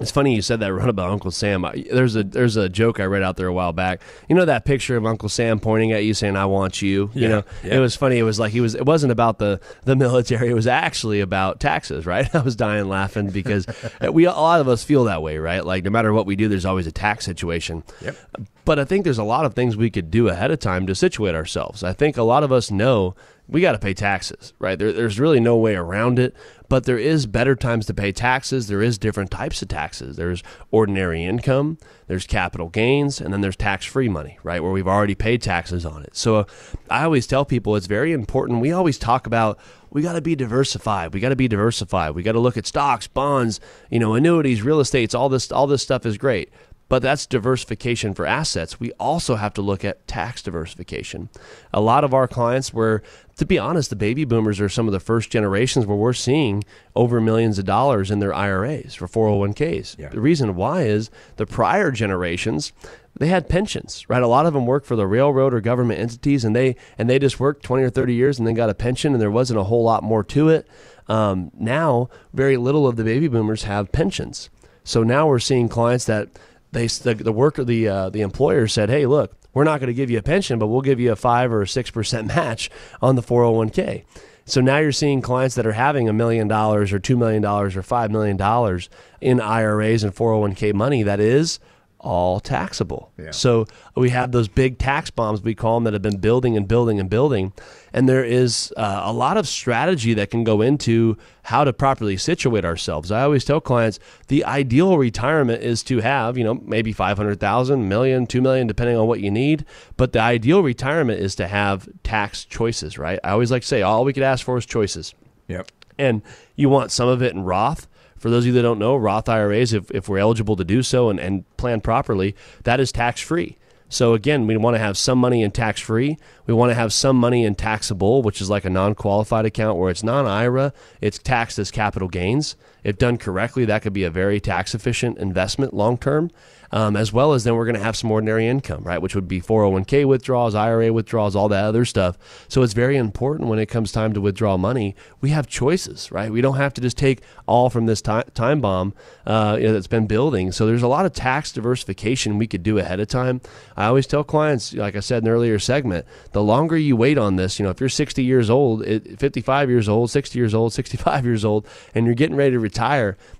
It's funny you said that Ron about Uncle Sam. There's a there's a joke I read out there a while back. You know that picture of Uncle Sam pointing at you saying "I want you." You Yeah, know, yeah. it was funny. It was like he was. It wasn't about the the military. It was actually about taxes, right? I was dying laughing because we a lot of us feel that way, right? Like no matter what we do, there's always a tax situation. Yep. But I think there's a lot of things we could do ahead of time to situate ourselves. I think a lot of us know we got to pay taxes, right? There, there's really no way around it. But there is better times to pay taxes. There is different types of taxes. There's ordinary income, there's capital gains, and then there's tax-free money, right? Where we've already paid taxes on it. So uh, I always tell people it's very important. We always talk about we got to be diversified. We got to be diversified. We got to look at stocks, bonds, you know, annuities, real estates. All this, all this stuff is great but that's diversification for assets. We also have to look at tax diversification. A lot of our clients were, to be honest, the baby boomers are some of the first generations where we're seeing over millions of dollars in their IRAs for 401ks. Yeah. The reason why is the prior generations they had pensions, right? A lot of them worked for the railroad or government entities, and they and they just worked twenty or thirty years and then got a pension, and there wasn't a whole lot more to it. Um, now, very little of the baby boomers have pensions, so now we're seeing clients that they the, the worker the uh, the employer said, "Hey, look, we're not going to give you a pension, but we'll give you a five or six percent match on the 401k." So now you're seeing clients that are having a million dollars or two million dollars or five million dollars in IRAs and 401k money that is all taxable. Yeah. So we have those big tax bombs we call them that have been building and building and building, and there is uh, a lot of strategy that can go into how to properly situate ourselves. I always tell clients the ideal retirement is to have you know maybe five hundred thousand, million, two million, depending on what you need. But the ideal retirement is to have tax choices. Right? I always like to say all we could ask for is choices Yep. and you want some of it in Roth. For those of you that don't know, Roth IRAs, if, if we're eligible to do so and, and plan properly, that is tax free. So again, we want to have some money in tax free. We want to have some money in taxable, which is like a non qualified account where it's non IRA, it's taxed as capital gains. If done correctly, that could be a very tax efficient investment long term. Um, as well as then we're going to have some ordinary income, right? Which would be 401k withdrawals, IRA withdrawals, all that other stuff. So it's very important when it comes time to withdraw money, we have choices, right? We don't have to just take all from this ti- time bomb uh, you know, that's been building. So there's a lot of tax diversification we could do ahead of time. I always tell clients, like I said in the earlier segment, the longer you wait on this, you know, if you're 60 years old, it, 55 years old, 60 years old, 65 years old, and you're getting ready to retire,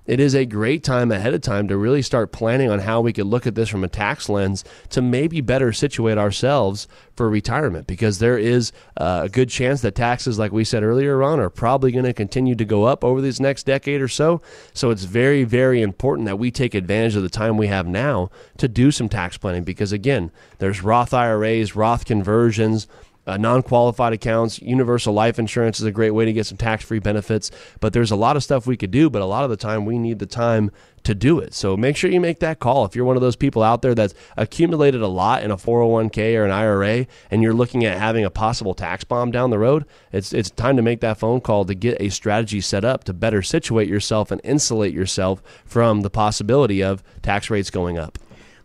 it is a great time ahead of time to really start planning on how we could look at this from a tax lens to maybe better situate ourselves for retirement because there is uh, a good chance that taxes, like we said earlier, Ron, are probably going to continue to go up over this next decade or so. So it's very, very important that we take advantage of the time we have now to do some tax planning because, again, there's Roth IRAs, Roth conversions uh, non-qualified accounts universal life insurance is a great way to get some tax-free benefits but there's a lot of stuff we could do but a lot of the time we need the time to do it. So make sure you make that call. If you're one of those people out there that's accumulated a lot in a 401k or an ira and you're looking at having a possible tax bomb down the road it's it's time to make that phone call to get a strategy set up to better situate yourself and insulate yourself from the possibility of tax rates going up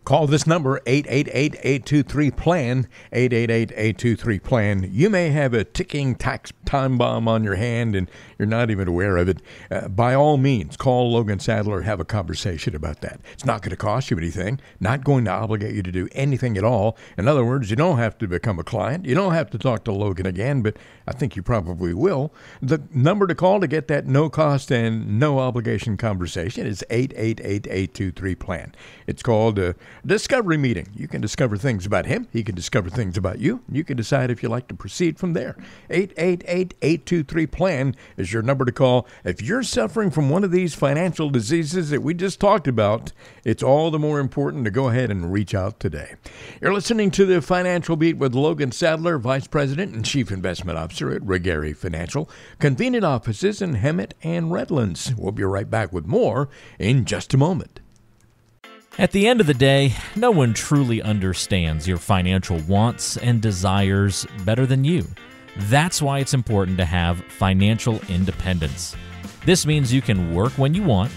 Call this number 888-823-PLAN, 888-823-PLAN. You may have a ticking tax time bomb on your hand and you're not even aware of it. Uh, by all means, call Logan Sadler, have a conversation about that. It's not going to cost you anything, not going to obligate you to do anything at all. In other words, you don't have to become a client. You don't have to talk to Logan again, but I think you probably will. The number to call to get that no cost and no obligation conversation is 888-823-PLAN. It's called uh, Discovery meeting. You can discover things about him. He can discover things about you. You can decide if you like to proceed from there. 888-823-PLAN is your number to call. If you're suffering from one of these financial diseases that we just talked about, it's all the more important to go ahead and reach out today. You're listening to the Financial Beat with Logan Sadler, Vice President and Chief Investment Officer at Ruggieri Financial. Convenient offices in Hemet and Redlands. We'll be right back with more in just a moment. At the end of the day, no one truly understands your financial wants and desires better than you. That's why it's important to have financial independence. This means you can work when you want,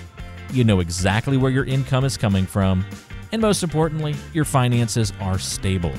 you know exactly where your income is coming from, and most importantly, your finances are stable.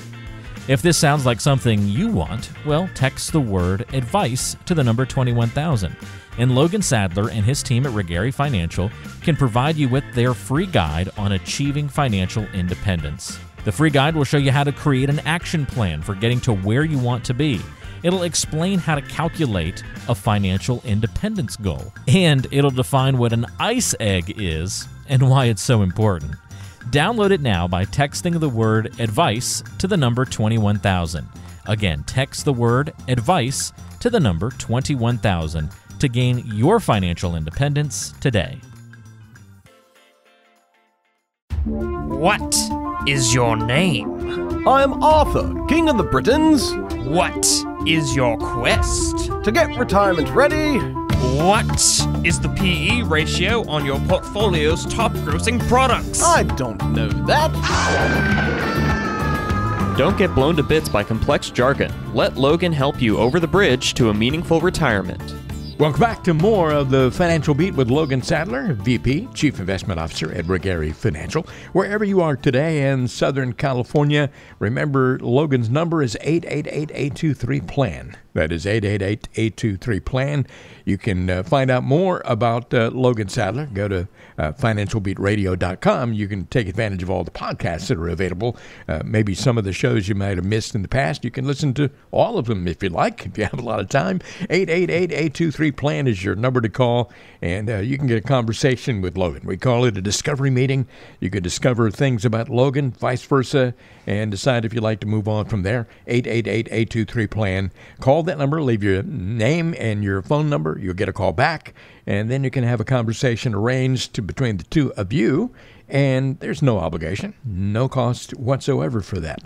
If this sounds like something you want, well, text the word advice to the number 21000 and Logan Sadler and his team at Ruggieri Financial can provide you with their free guide on achieving financial independence. The free guide will show you how to create an action plan for getting to where you want to be. It'll explain how to calculate a financial independence goal, and it'll define what an ice egg is and why it's so important. Download it now by texting the word advice to the number 21000. Again, text the word advice to the number 21000 to gain your financial independence today. What is your name? I'm Arthur, King of the Britons. What is your quest? To get retirement ready, What is the PE ratio on your portfolio's top grossing products? I don't know that. Don't get blown to bits by complex jargon. Let Logan help you over the bridge to a meaningful retirement. Welcome back to more of the Financial Beat with Logan Sadler, VP, Chief Investment Officer at Ruggieri Financial. Wherever you are today in Southern California, remember Logan's number is 888-823-PLAN. That is 888-823-PLAN. You can uh, find out more about uh, Logan Sadler. Go to uh, financialbeatradio.com. You can take advantage of all the podcasts that are available. Uh, maybe some of the shows you might have missed in the past. You can listen to all of them if you like, if you have a lot of time. 888-823-PLAN is your number to call, and uh, you can get a conversation with Logan. We call it a discovery meeting. You can discover things about Logan, vice versa, and decide if you'd like to move on from there. 888-823-PLAN. Call that number, leave your name and your phone number. You'll get a call back, and then you can have a conversation arranged to, between the two of you. And there's no obligation, no cost whatsoever for that.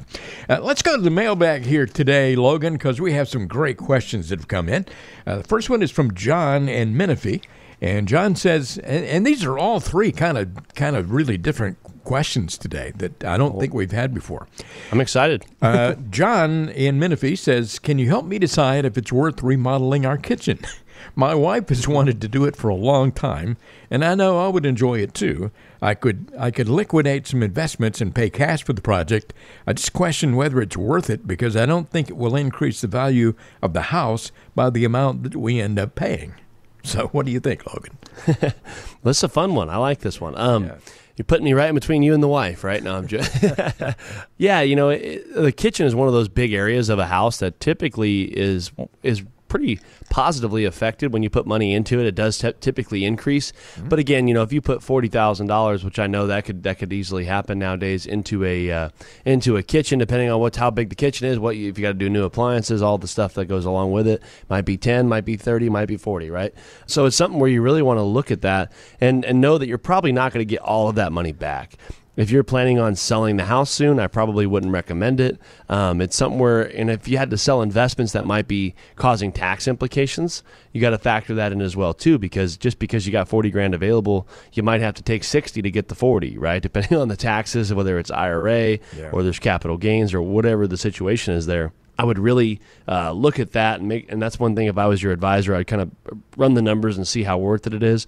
Uh, let's go to the mailbag here today, Logan, because we have some great questions that have come in. Uh, the first one is from John and Menifee. And John says, and, and these are all three kind of kind of really different questions today that I don't think we've had before. I'm excited. Uh, John in Menifee says, Can you help me decide if it's worth remodeling our kitchen? My wife has wanted to do it for a long time, and I know I would enjoy it too. I could I could liquidate some investments and pay cash for the project. I just question whether it's worth it because I don't think it will increase the value of the house by the amount that we end up paying. So, what do you think, Logan? This is a fun one. I like this one. Um, Yeah. You're putting me right in between you and the wife, right? now. I'm just. yeah, you know, it, the kitchen is one of those big areas of a house that typically is is pretty positively affected when you put money into it. It does t- typically increase, but again, you know, if you put forty thousand dollars, which I know that could that could easily happen nowadays, into a uh, into a kitchen, depending on what how big the kitchen is, what you, if you got to do new appliances, all the stuff that goes along with it, might be ten, might be thirty, might be forty, right? So it's something where you really want to look at that and and know that you're probably not going to get all of that money back. If you're planning on selling the house soon, I probably wouldn't recommend it. Um, it's something where, and if you had to sell investments that might be causing tax implications, you got to factor that in as well too. Because just because you got forty grand available, you might have to take sixty to get the forty, right? Depending on the taxes, whether it's IRA or there's capital gains or whatever the situation is there. I would really uh, look at that and make, and that's one thing. If I was your advisor, I'd kind of run the numbers and see how worth it it is.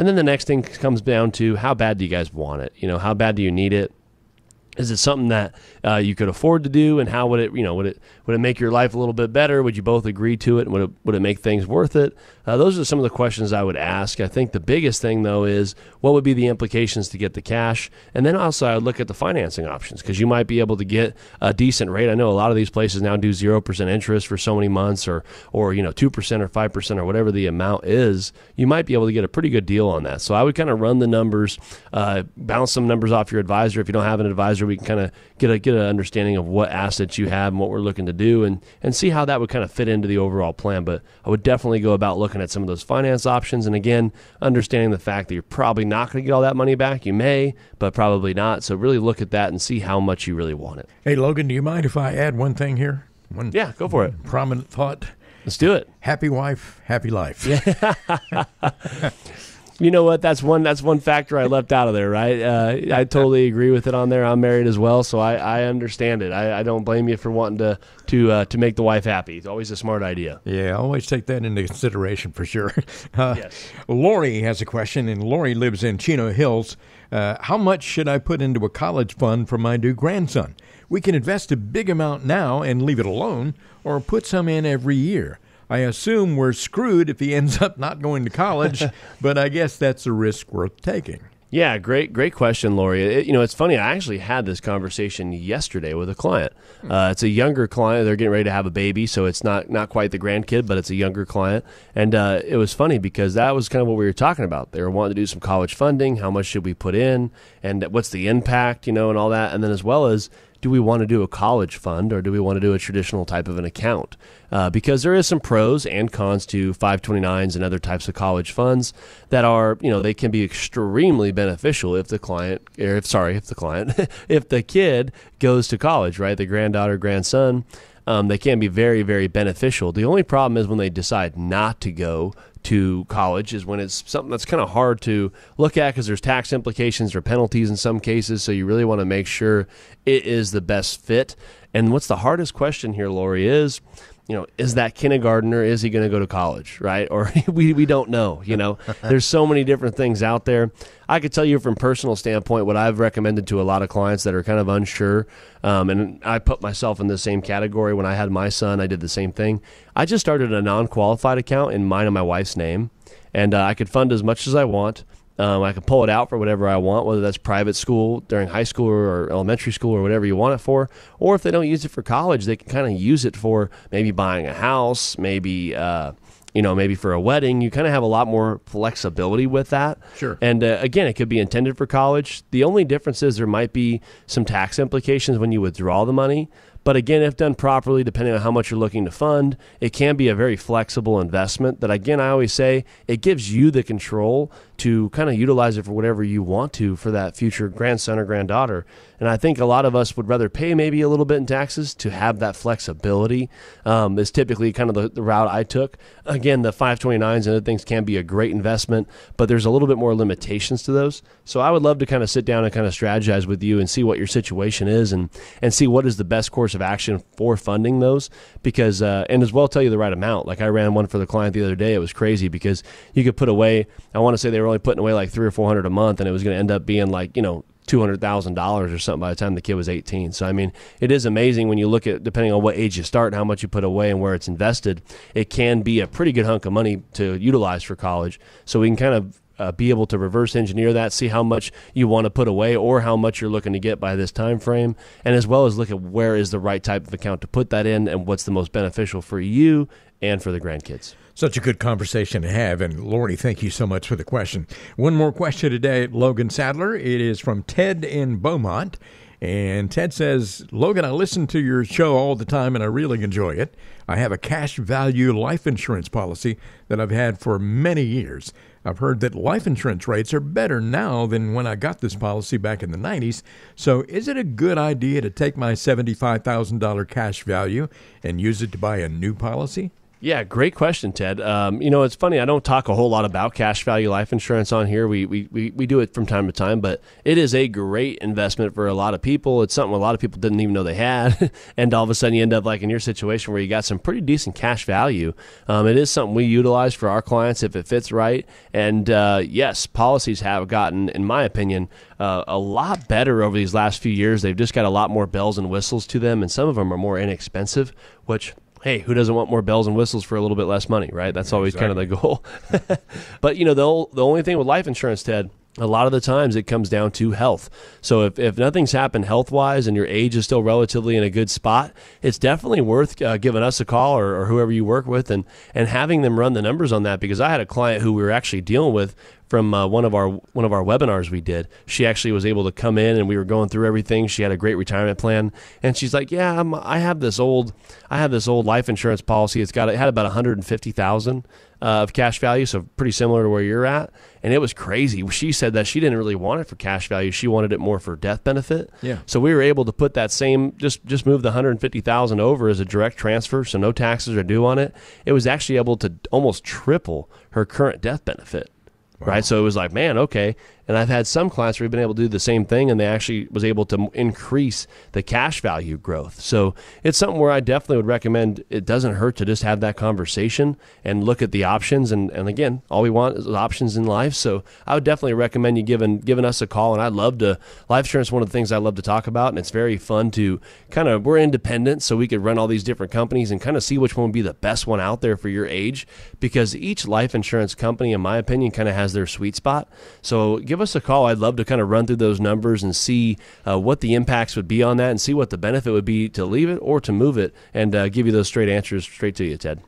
And then the next thing comes down to how bad do you guys want it? You know, how bad do you need it? Is it something that uh, you could afford to do, and how would it, you know, would it would it make your life a little bit better? Would you both agree to it? Would it would it make things worth it? Uh, those are some of the questions I would ask. I think the biggest thing though is what would be the implications to get the cash, and then also I would look at the financing options because you might be able to get a decent rate. I know a lot of these places now do zero percent interest for so many months, or or you know two percent or five percent or whatever the amount is. You might be able to get a pretty good deal on that. So I would kind of run the numbers, uh, bounce some numbers off your advisor. If you don't have an advisor, we can kind of get a get an understanding of what assets you have and what we're looking to do, and and see how that would kind of fit into the overall plan. But I would definitely go about looking at some of those finance options, and again, understanding the fact that you're probably not going to get all that money back. You may, but probably not. So really look at that and see how much you really want it. Hey, Logan, do you mind if I add one thing here? One Yeah, go for it. prominent thought. Let's do it. Happy wife, happy life. You know what? That's one. That's one factor I left out of there. Right? Uh, I totally agree with it on there. I'm married as well, so I, I understand it. I, I don't blame you for wanting to to uh, to make the wife happy. It's always a smart idea. Yeah, always take that into consideration for sure. Uh, Yes. Lori has a question, and Lori lives in Chino Hills. Uh, how much should I put into a college fund for my new grandson? We can invest a big amount now and leave it alone, or put some in every year. I assume we're screwed if he ends up not going to college, but I guess that's a risk worth taking. Yeah, great, great question, Lori. It- you know, it's funny. I actually had this conversation yesterday with a client. Uh, it's a younger client. They're getting ready to have a baby, so it's not not quite the grandkid, but it's a younger client. And uh, it was funny because that was kind of what we were talking about. They were wanting to do some college funding. How much should we put in, and what's the impact, you know, and all that. And then as well as do we want to do a college fund or do we want to do a traditional type of an account? Uh, because there is some pros and cons to 529s and other types of college funds that are, you know, they can be extremely beneficial if the client, or if sorry, if the client, if the kid goes to college, right? The granddaughter, grandson, um, they can be very, very beneficial. The only problem is when they decide not to go to college is when it's something that's kind of hard to look at because there's tax implications or penalties in some cases. So you really want to make sure it is the best fit. And what's the hardest question here, Lori, is you know, is that kindergartner, is he going to go to college, right? Or we, we don't know, you know, there's so many different things out there. I could tell you from personal standpoint what I've recommended to a lot of clients that are kind of unsure. Um, and I put myself in the same category when I had my son, I did the same thing. I just started a non-qualified account in mine and my wife's name and uh, I could fund as much as I want. Um, I can pull it out for whatever I want, whether that's private school during high school or elementary school or whatever you want it for. Or if they don't use it for college, they can kind of use it for maybe buying a house, maybe uh, you know, maybe for a wedding. You kind of have a lot more flexibility with that. Sure. And uh, again, it could be intended for college. The only difference is there might be some tax implications when you withdraw the money. But again, if done properly, depending on how much you're looking to fund, it can be a very flexible investment that, again, I always say it gives you the control to kind of utilize it for whatever you want to for that future grandson or granddaughter. And I think a lot of us would rather pay maybe a little bit in taxes to have that flexibility. Um, is typically kind of the, the route I took. Again, the 529s and other things can be a great investment, but there's a little bit more limitations to those. So I would love to kind of sit down and kind of strategize with you and see what your situation is and, and see what is the best course of action for funding those. Because, uh, and as well tell you the right amount. Like I ran one for the client the other day. It was crazy because you could put away, I want to say they were only putting away like three or 400 a month and it was going to end up being like, you know, two hundred thousand dollars or something by the time the kid was eighteen. So I mean, it is amazing when you look at depending on what age you start and how much you put away and where it's invested. It can be a pretty good hunk of money to utilize for college. So we can kind of uh, be able to reverse engineer that, see how much you want to put away or how much you're looking to get by this time frame, and as well as look at where is the right type of account to put that in and what's the most beneficial for you and for the grandkids. Such a good conversation to have. And Lori, thank you so much for the question. One more question today, Logan Sadler. It is from Ted in Beaumont. And Ted says, Logan, I listen to your show all the time and I really enjoy it. I have a cash value life insurance policy that I've had for many years. I've heard that life insurance rates are better now than when I got this policy back in the 90s. So, is it a good idea to take my $75,000 cash value and use it to buy a new policy? Yeah, great question, Ted. Um, you know, it's funny. I don't talk a whole lot about cash value life insurance on here. We, we, we, we do it from time to time, but it is a great investment for a lot of people. It's something a lot of people didn't even know they had. and all of a sudden, you end up like in your situation where you got some pretty decent cash value. Um, it is something we utilize for our clients if it fits right. And uh, yes, policies have gotten, in my opinion, uh, a lot better over these last few years. They've just got a lot more bells and whistles to them, and some of them are more inexpensive, which hey, who doesn't want more bells and whistles for a little bit less money, right? That's always kind of the goal. but you know, the the only thing with life insurance, Ted, a lot of the times it comes down to health. So if, if nothing's happened health wise and your age is still relatively in a good spot, it's definitely worth uh, giving us a call or, or whoever you work with and, and having them run the numbers on that. Because I had a client who we were actually dealing with from uh, one of our one of our webinars we did. She actually was able to come in and we were going through everything. She had a great retirement plan, and she's like, "Yeah, I'm, I have this old I have this old life insurance policy. It's got it had about 150,000 uh, of cash value, so pretty similar to where you're at. And it was crazy. She said that she didn't really want it for cash value; she wanted it more for death benefit. Yeah. So we were able to put that same just just move the 150,000 over as a direct transfer, so no taxes are due on it. It was actually able to almost triple her current death benefit. Right. So it was like, man, okay. And I've had some clients where we've been able to do the same thing and they actually was able to increase the cash value growth. So it's something where I definitely would recommend it doesn't hurt to just have that conversation and look at the options. And, and again, all we want is options in life. So I would definitely recommend you giving giving us a call. And I'd love to life insurance is one of the things I love to talk about. And it's very fun to kind of we're independent, so we could run all these different companies and kind of see which one would be the best one out there for your age. Because each life insurance company, in my opinion, kind of has their sweet spot. So give us a call. I'd love to kind of run through those numbers and see uh, what the impacts would be on that and see what the benefit would be to leave it or to move it and uh, give you those straight answers straight to you, Ted.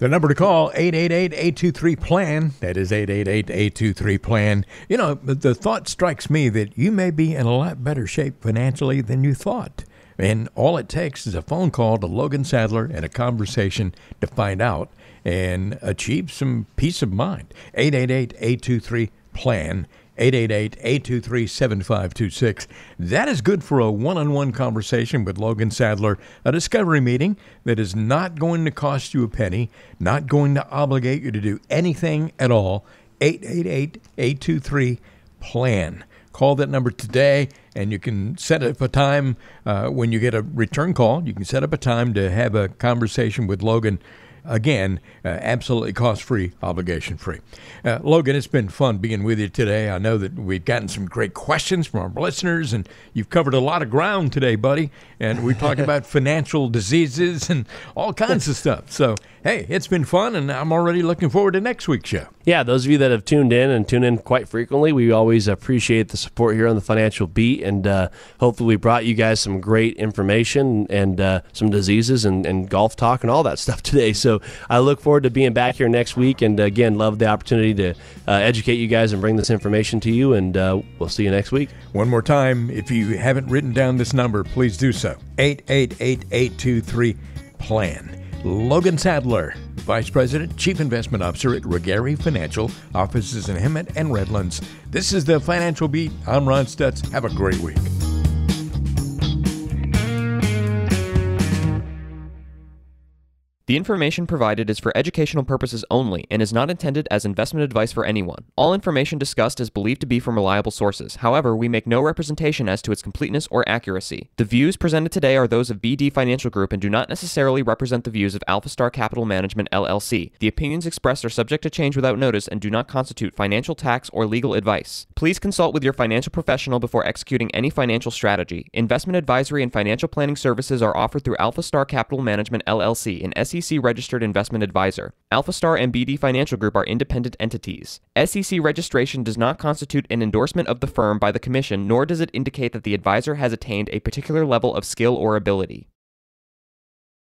The number to call, 888-823-PLAN. That is 888-823-PLAN. You know, the thought strikes me that you may be in a lot better shape financially than you thought. And all it takes is a phone call to Logan Sadler and a conversation to find out and achieve some peace of mind. 888-823-PLAN. 888-823-7526. That is good for a one-on-one conversation with Logan Sadler, a discovery meeting that is not going to cost you a penny, not going to obligate you to do anything at all. 888-823-PLAN. Call that number today, and you can set up a time uh, when you get a return call. You can set up a time to have a conversation with Logan Again, uh, absolutely cost free, obligation free. Uh, Logan, it's been fun being with you today. I know that we've gotten some great questions from our listeners, and you've covered a lot of ground today, buddy. And we talked about financial diseases and all kinds of stuff. So, hey, it's been fun, and I'm already looking forward to next week's show. Yeah, those of you that have tuned in and tune in quite frequently, we always appreciate the support here on the Financial Beat, and uh, hopefully we brought you guys some great information and uh, some diseases and, and golf talk and all that stuff today. So I look forward to being back here next week, and again, love the opportunity to uh, educate you guys and bring this information to you, and uh, we'll see you next week. One more time, if you haven't written down this number, please do so. 888 823 PLAN. Logan Sadler, Vice President, Chief Investment Officer at Ruggieri Financial, offices in Hemet and Redlands. This is the Financial Beat. I'm Ron Stutz. Have a great week. The information provided is for educational purposes only and is not intended as investment advice for anyone. All information discussed is believed to be from reliable sources. However, we make no representation as to its completeness or accuracy. The views presented today are those of BD Financial Group and do not necessarily represent the views of AlphaStar Capital Management LLC. The opinions expressed are subject to change without notice and do not constitute financial tax or legal advice. Please consult with your financial professional before executing any financial strategy. Investment advisory and financial planning services are offered through AlphaStar Capital Management LLC, an SEC SEC registered investment advisor. AlphaStar and BD Financial Group are independent entities. SEC registration does not constitute an endorsement of the firm by the Commission, nor does it indicate that the advisor has attained a particular level of skill or ability.